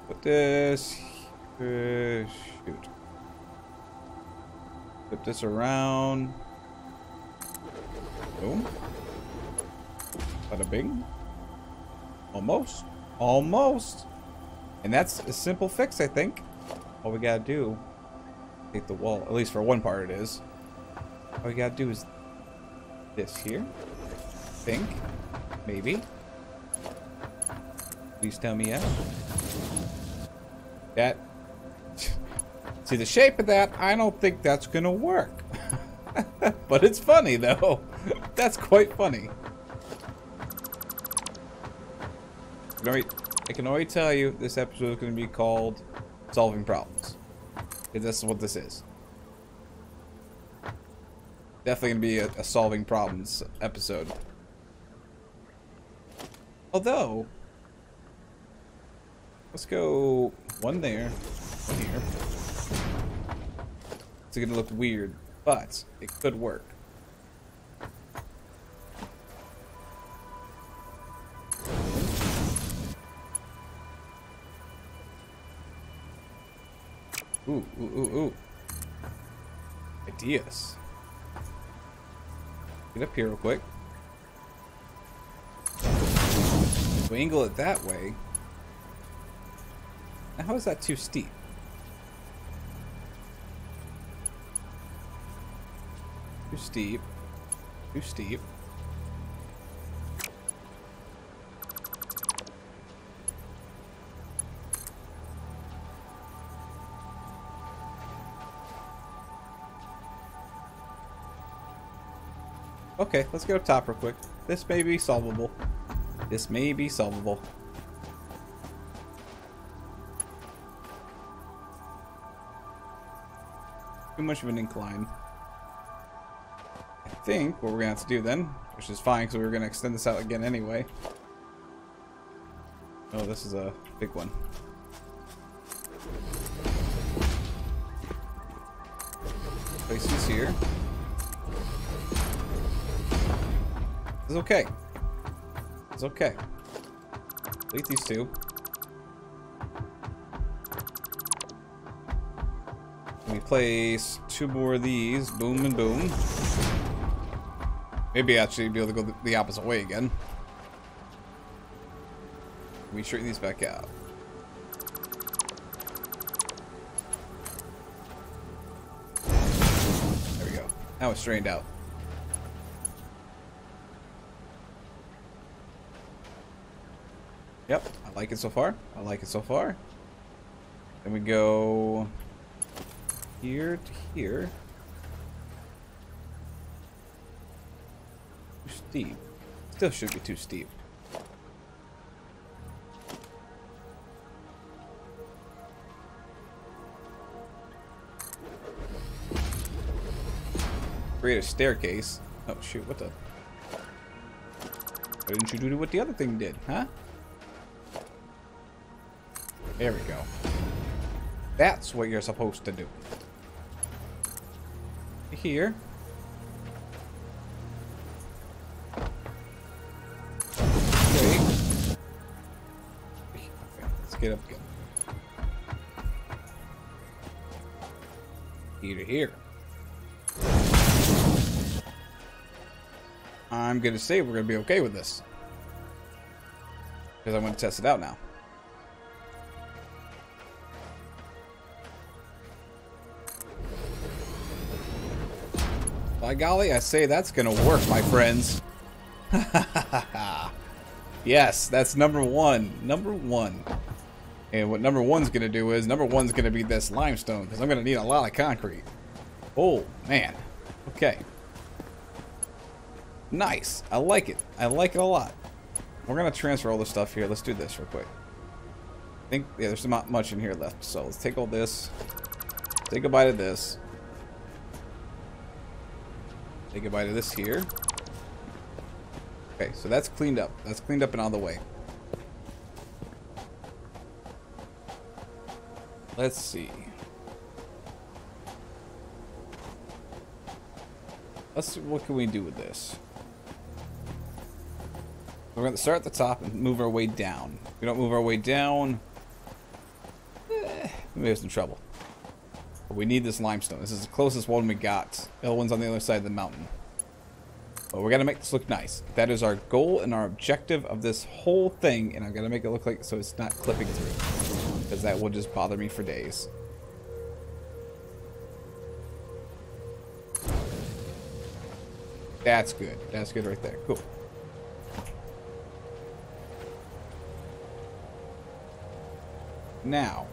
Put this... Uh, shoot. Flip this around. Boom. Bada bing. Almost. Almost. And that's a simple fix, I think. All we gotta do take the wall. At least for one part it is. All we gotta do is this here. Think. Maybe. Please tell me out. That. See the shape of that, I don't think that's gonna work. but it's funny though. that's quite funny. I can, already, tell you this episode is going to be called Solving Problems. This is what this is. Definitely going to be a, a solving problems episode. Although, let's go one there, one here. It's gonna look weird, but it could work. Ooh, ooh, ooh, ooh. Ideas. Get up here real quick. We angle it that way. Now, how is that too steep? Too steep. Too steep. Okay, let's go top real quick. This may be solvable. This may be solvable. Too much of an incline. I think what we're to have to do then, which is fine because we were to extend this out again anyway. Oh, this is a big one. Place these here. It's okay. Okay. Delete these two. We place two more of these. Boom and boom. Maybe actually be able to go the opposite way again. We straighten these back out. There we go. Now it's straightened out. Yep, I like it so far. I like it so far. Then we go here to here. Too steep. Still should be too steep. Create a staircase. Oh shoot, what the? Why didn't you do what the other thing did, huh? There we go. That's what you're supposed to do. Here. Okay. Okay, let's get up again. Here to here. I'm gonna say we're gonna be okay with this. Because I'm gonna test it out now. By golly, I say that's gonna work, my friends. yes, that's number one. Number one. And what number one's gonna do is, number one's gonna be this limestone, because I'm gonna need a lot of concrete. Oh, man. Okay. Nice. I like it. I like it a lot. We're gonna transfer all this stuff here. Let's do this real quick. I think, yeah, there's not much in here left. So let's take all this. Take a bite of this. A bite of this here. Okay, so that's cleaned up. That's cleaned up and out of the way. Let's see. Let's see, what can we do with this? We're going to start at the top and move our way down. If we don't move our way down, eh, we have some trouble. But we need this limestone. This is the closest one we got. The other one's on the other side of the mountain. But we got to make this look nice. That is our goal and our objective of this whole thing. And I'm going to make it look like so it's not clipping through. Because that will just bother me for days. That's good. That's good right there. Cool. Now,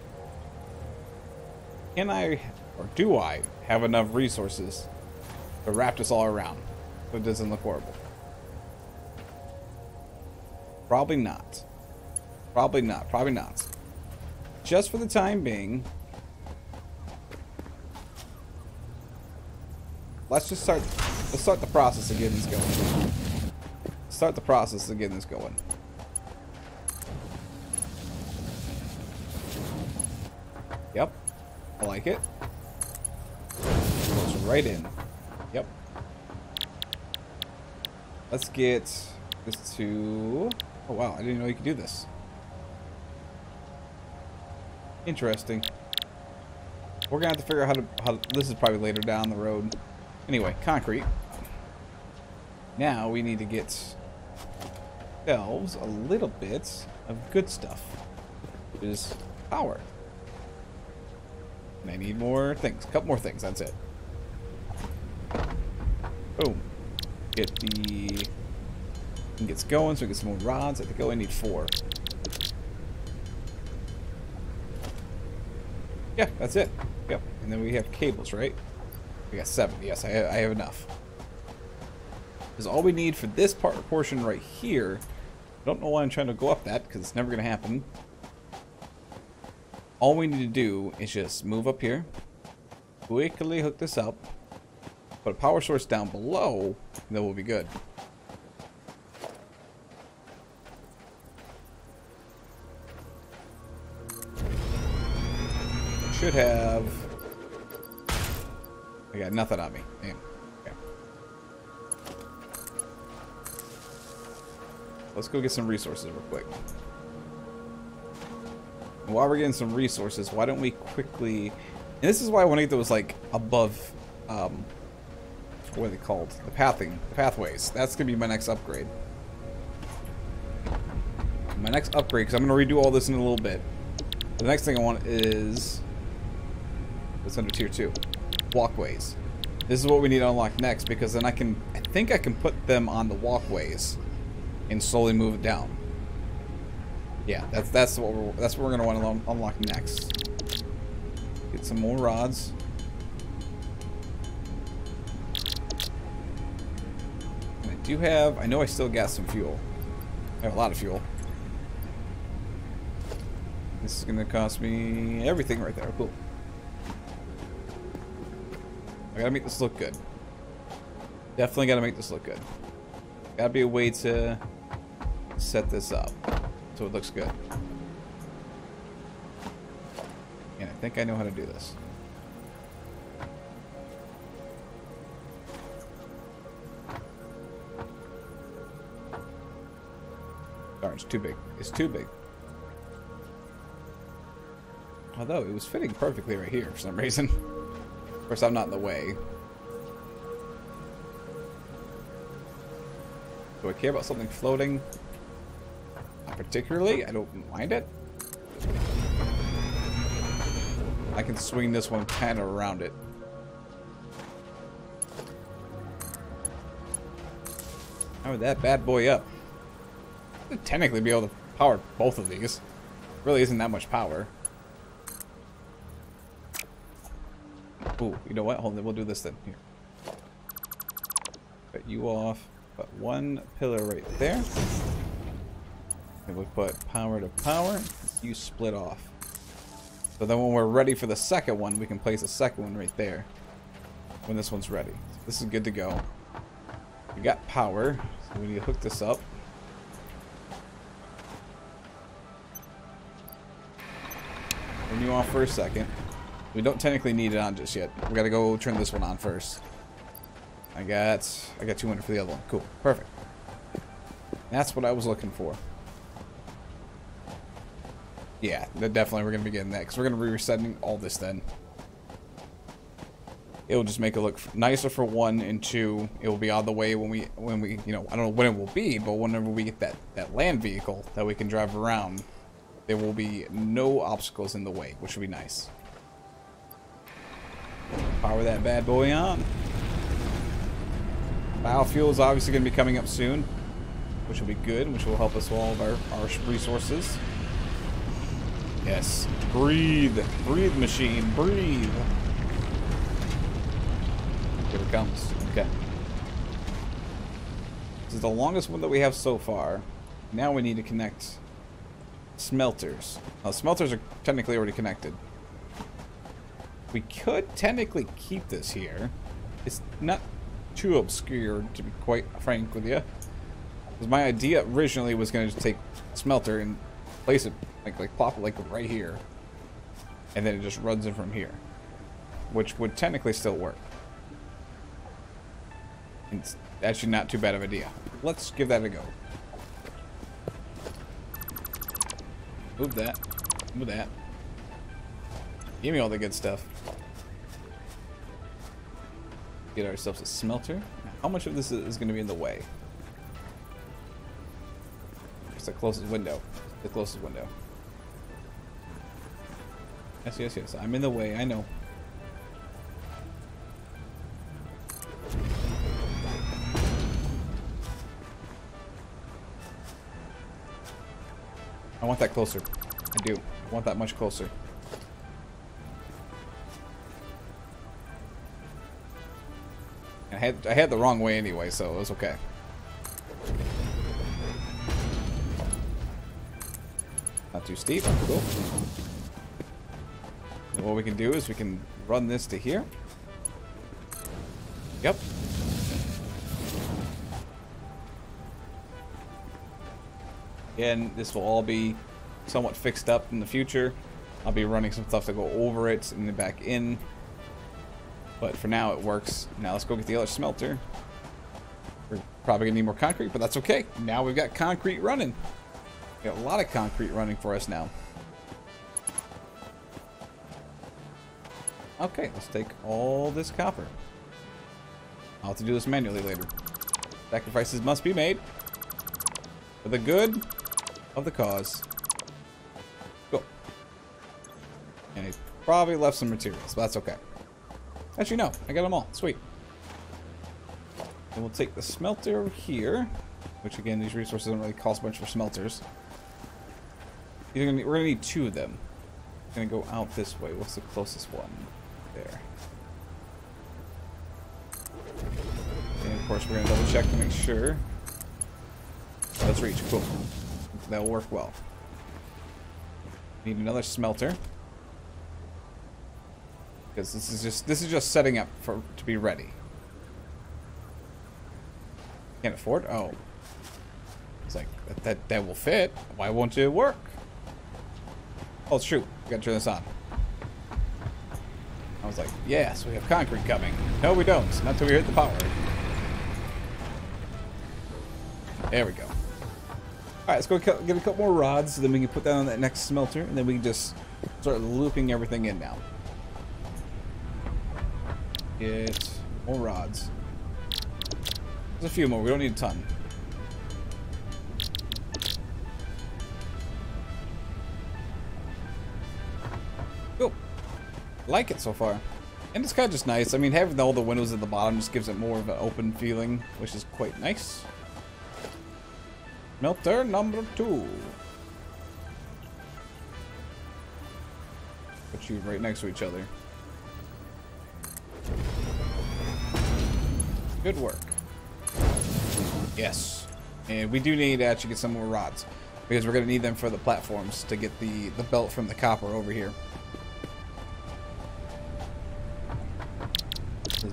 can I, or do I, have enough resources to wrap this all around so it doesn't look horrible? Probably not. Probably not. Probably not. Just for the time being, let's just start. Let's start the process of getting this going. Start the process of getting this going. I like it. Goes right in. Yep. Let's get this to... Oh, wow. I didn't know you could do this. Interesting. We're going to have to figure out how to... How, this is probably later down the road. Anyway, concrete. Now we need to get ourselves a little bit of good stuff. Which is power. And I need more things. A couple more things, that's it. Boom. Get the... Gets going, so we get some more rods. I think I only need four. Yeah, that's it. Yep. And then we have cables, right? We got seven. Yes, I, I have enough. Because all we need for this part portion right here, I don't know why I'm trying to go up that, because it's never going to happen. All we need to do is just move up here, quickly hook this up, put a power source down below, and then we'll be good. Should have... I got nothing on me. Damn. Let's go get some resources real quick. While we're getting some resources, why don't we quickly... And this is why I want to get those, like, above... Um, what are they called? The pathing. The pathways. That's going to be my next upgrade. My next upgrade, because I'm going to redo all this in a little bit. The next thing I want is... It's under tier 2. Walkways. This is what we need to unlock next, because then I can... I think I can put them on the walkways and slowly move it down. Yeah, that's that's what we're that's what we're gonna want to unlock next. Get some more rods. And I do have. I know I still got some fuel. I have a lot of fuel. This is gonna cost me everything right there. Cool. I gotta make this look good. Definitely gotta make this look good. Gotta be a way to set this up so it looks good. And I think I know how to do this. Darn, it's too big. It's too big. Although, it was fitting perfectly right here for some reason. Of course, I'm not in the way. Do I care about something floating? Particularly. I don't mind it. I can swing this one kind of around it. Power that bad boy up. I'd technically be able to power both of these. Really isn't that much power. Ooh, you know what? Hold on, we'll do this then. Here. Cut you off. Put one pillar right there. We put power to power. You split off. So then when we're ready for the second one, we can place the second one right there. When this one's ready. So this is good to go. We got power. So we need to hook this up. Turn you off for a second. We don't technically need it on just yet. We gotta go turn this one on first. I got I got 200 for the other one. Cool. Perfect. That's what I was looking for. Yeah, definitely we're going to be getting that because we're going to be resetting all this then. It'll just make it look nicer for one, and two, it will be out of the way when we, when we, you know, I don't know when it will be, but whenever we get that, that land vehicle that we can drive around, there will be no obstacles in the way, which will be nice. Power that bad boy on. Biofuel is obviously going to be coming up soon, which will be good, which will help us with all of our, our resources. Yes. Breathe. Breathe, machine. Breathe. Here it comes. Okay. This is the longest one that we have so far. Now we need to connect smelters. Smelters are technically already connected. We could technically keep this here. It's not too obscure, to be quite frank with you. Because my idea originally was going to take smelter and place it like like plop it like right here, and then it just runs in from here, which would technically still work. It's actually not too bad of an idea. Let's give that a go. Move that. Move that. Give me all the good stuff. Get ourselves a smelter. How much of this is going to be in the way? It's the closest window. The closest window. Yes, yes, yes. I'm in the way. I know. I want that closer. I do. I want that much closer. I had I had the wrong way anyway, so it was okay. Not too steep. Cool. And what we can do is we can run this to here. Yep. Again, this will all be somewhat fixed up in the future. I'll be running some stuff to go over it and then back in. But for now, it works. Now let's go get the other smelter. We're probably going to need more concrete, but that's okay. Now we've got concrete running. We got a lot of concrete running for us now. Okay, let's take all this copper. I'll have to do this manually later. Sacrifices must be made. For the good of the cause. Go. And he probably left some materials, but that's okay. Actually, no. I got them all. Sweet. And we'll take the smelter over here. Which, again, these resources don't really cost much for smelters. We're going to need two of them. going to go out this way. What's the closest one? There. And, of course, we're going to double check to make sure. Let's reach. Cool. That'll work well. Need another smelter because this is just this is just setting up for to be ready. Can't afford. Oh, it's like that that, that will fit. Why won't it work? Oh, it's true. We gotta turn this on. I was like, yes, we have concrete coming. No, we don't. Not until we hit the power. There we go. All right, let's go get a couple more rods, so then we can put that on that next smelter, and then we can just start looping everything in now. Get more rods. There's a few more. We don't need a ton. Like it so far. And it's kind of just nice. I mean, having all the windows at the bottom just gives it more of an open feeling, which is quite nice. Smelter number two. Put you right next to each other. Good work. Yes. And we do need to actually get some more rods. Because we're going to need them for the platforms to get the, the belt from the copper over here.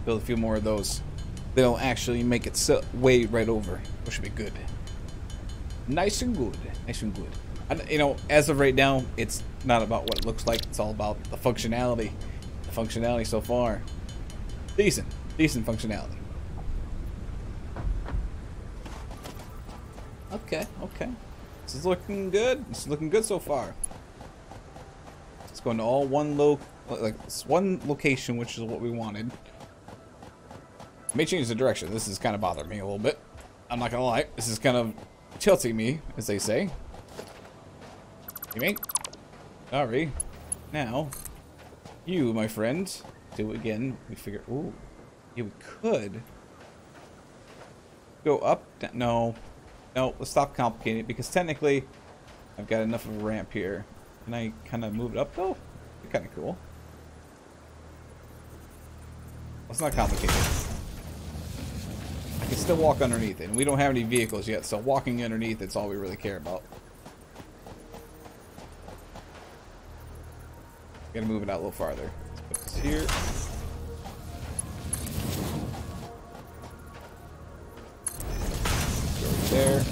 Build a few more of those. They'll actually make it way right over, which should be good. Nice and good. Nice and good. And, you know, as of right now, it's not about what it looks like. It's all about the functionality. The functionality so far. Decent. Decent functionality. Okay, okay. This is looking good. This is looking good so far. It's going to all one low, like one location, which is what we wanted. May change the direction. This is kind of bothering me a little bit. I'm not gonna lie. This is kind of tilting me, as they say. You mate? Sorry. Now, you, my friend, do it again. We figure. Ooh, yeah, we could go up. No, no, let's stop complicating it because technically I've got enough of a ramp here. Can I kind of move it up though? Kind of cool. Let's not complicate it. I can still walk underneath it, and we don't have any vehicles yet, so walking underneath it's all we really care about. Gonna move it out a little farther. Let's here. there.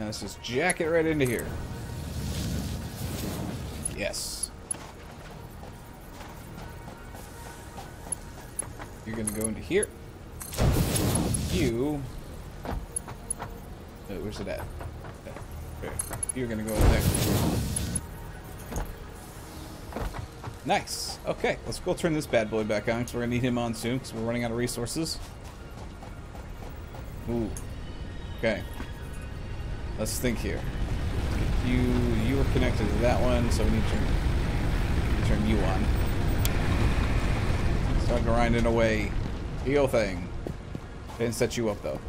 Now let's just jack it right into here. Yes. You're gonna go into here. You. Oh, where's it at? You're gonna go there. Nice. Okay, let's go turn this bad boy back on because we're gonna need him on soon because we're running out of resources. Ooh. Okay. Let's think here. You you were connected to that one, so we need to turn, turn you on. Start grinding away. Heal thing. Didn't set you up though.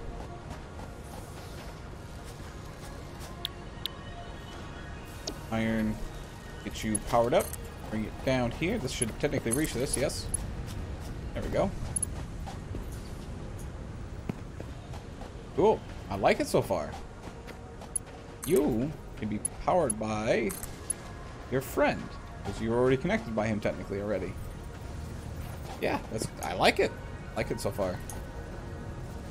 Iron. Get you powered up. Bring it down here. This should technically reach this, yes. There we go. Cool. I like it so far. You can be powered by your friend. Because you're already connected by him technically already. Yeah, that's I like it. I like it so far.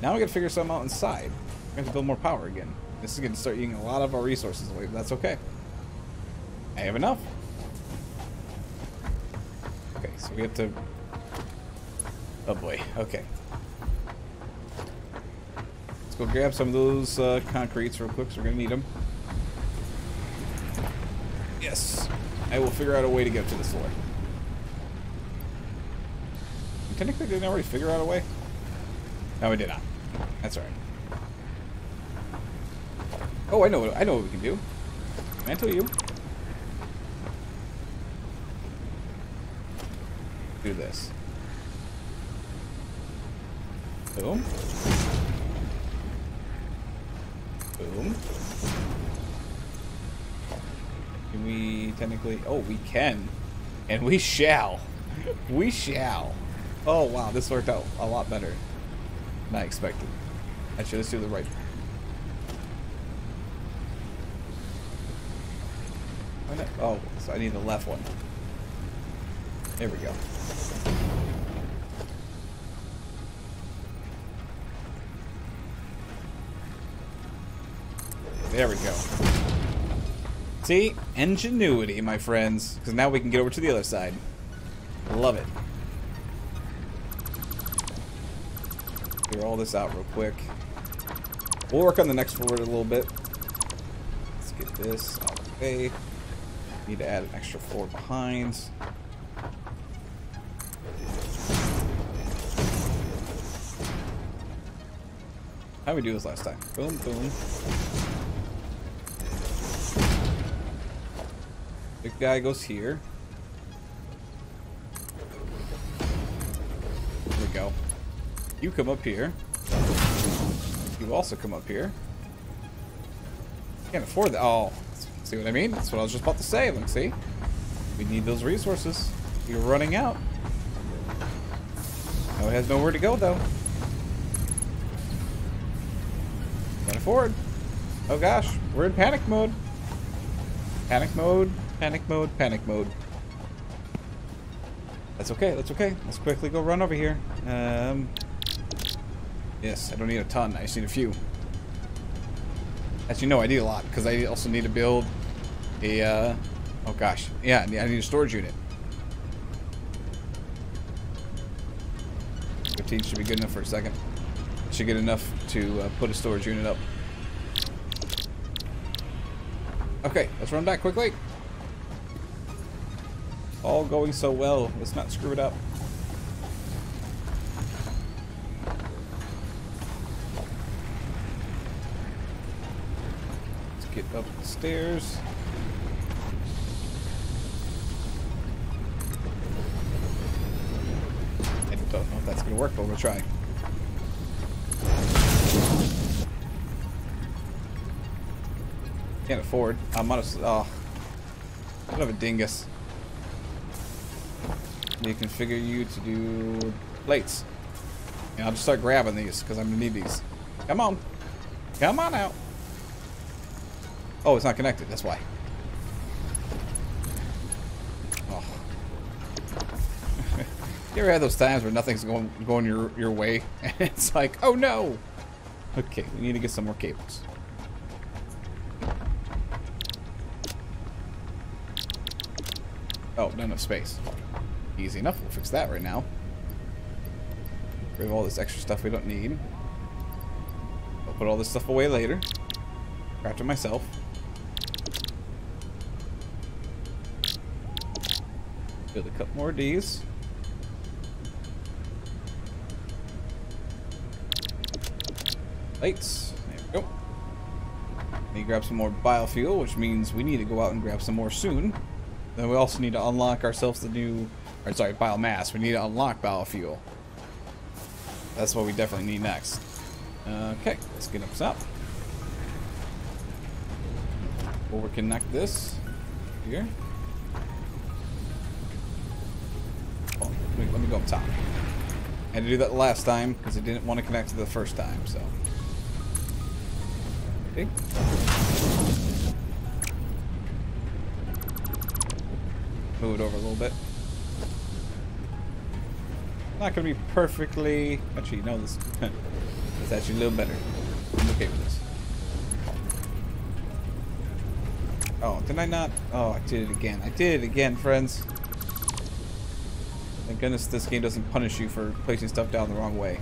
Now we gotta figure something out inside. We're gonna to build more power again. This is gonna start eating a lot of our resources away, but that's okay. I have enough. Okay, so we have to... Oh boy, okay. Let's go grab some of those uh, concretes real quick, so we're gonna need them. Yes. I will figure out a way to get to this floor. Technically, didn't I already figure out a way? No, we did not. That's alright. Oh, I know. What I know what we can do. Mantle you. Do this. Boom. Boom. Can we technically... Oh, we can. And we shall. We shall. Oh, wow. This worked out a lot better than I expected. I should have do the right... Oh, so I need the left one. There we go. There we go. See? Ingenuity, my friends. Because now we can get over to the other side. Love it. Clear all this out real quick. We'll work on the next floor a little bit. Let's get this out of the way. Need to add an extra floor behind. How we do this last time? Boom, boom. Big guy goes here. There we go. You come up here. Also come up here. Can't afford that. Oh, see what I mean? That's what I was just about to say. Look, see? We need those resources. You're running out. No, it has nowhere to go, though. Can't afford. Oh gosh, we're in panic mode. Panic mode, panic mode, panic mode. That's okay, that's okay. Let's quickly go run over here. Um, yes, I don't need a ton, I just need a few. As you know, I need a lot, because I also need to build a, uh, oh gosh, yeah, I need a storage unit. 15 should be good enough for a second. Should get enough to uh, put a storage unit up. Okay, let's run back quickly. All going so well. Let's not screw it up. Get up the stairs. I don't know if that's going to work, but we'll try. Can't afford. I'm a. Oh. What of a dingus. You configure you to do plates. And I'll just start grabbing these because I'm gonna need these. Come on. Come on out. Oh, it's not connected. That's why. Oh. you ever had those times where nothing's going going your your way, and it's like, oh no. Okay, we need to get some more cables. Oh, not enough space. Easy enough. We'll fix that right now. We have all this extra stuff we don't need. I'll put all this stuff away later. Craft it myself. Build a couple more these. Lights. There we go. Need to grab some more biofuel, which means we need to go out and grab some more soon. Then we also need to unlock ourselves the new, or sorry, biomass. We need to unlock biofuel. That's what we definitely need next. Okay, let's get up top. We'll this here. Go up top. I had to do that last time because I didn't want to connect to the first time, so. Okay. Move it over a little bit. Not gonna be perfectly. Actually, no, this it's actually a little better. I'm okay with this. Oh, did I not? Oh, I did it again. I did it again, friends. Goodness this game doesn't punish you for placing stuff down the wrong way.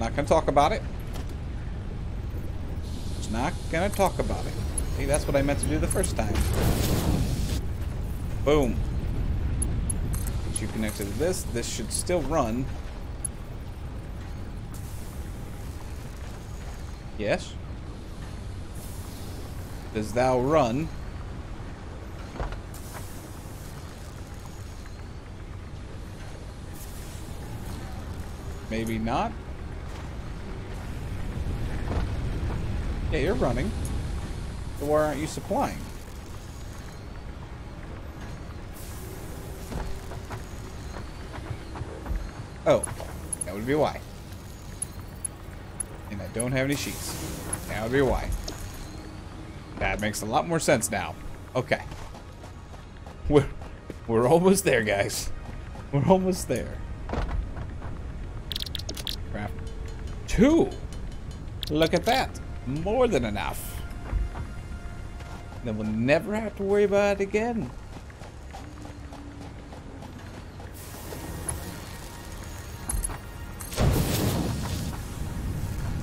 Not gonna talk about it. Just not gonna talk about it. See, that's what I meant to do the first time. Boom. Once you connect to this, this should still run. Yes. Does thou run? Maybe not. Yeah, you're running. So why aren't you supplying? Oh, that would be why. And I don't have any sheets. That would be why. That makes a lot more sense now. Okay. We're, we're almost there, guys. We're almost there. Two! Look at that. More than enough. Then we'll never have to worry about it again.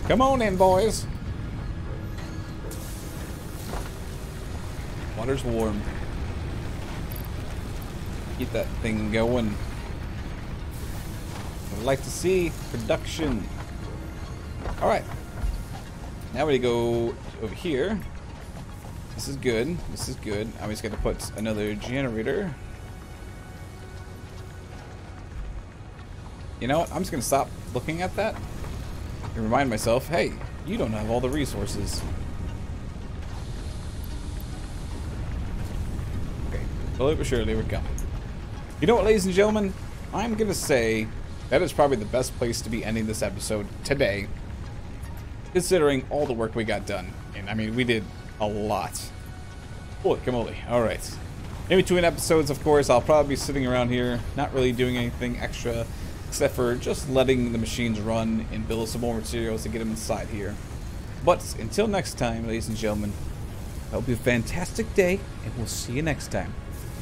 Come on in, boys. Water's warm. Get that thing going. I'd like to see production. Alright. Now we go over here. This is good. This is good. I'm just gonna put another generator. You know what? I'm just gonna stop looking at that and remind myself, hey, you don't have all the resources. Slowly but surely we're coming. You know what, ladies and gentlemen? I'm gonna say that is probably the best place to be ending this episode today, considering all the work we got done. And I mean, we did a lot. Holy camoli. Alright. In between episodes, of course, I'll probably be sitting around here, not really doing anything extra except for just letting the machines run and build some more materials to get them inside here. But until next time, ladies and gentlemen, I hope you have a fantastic day, and we'll see you next time.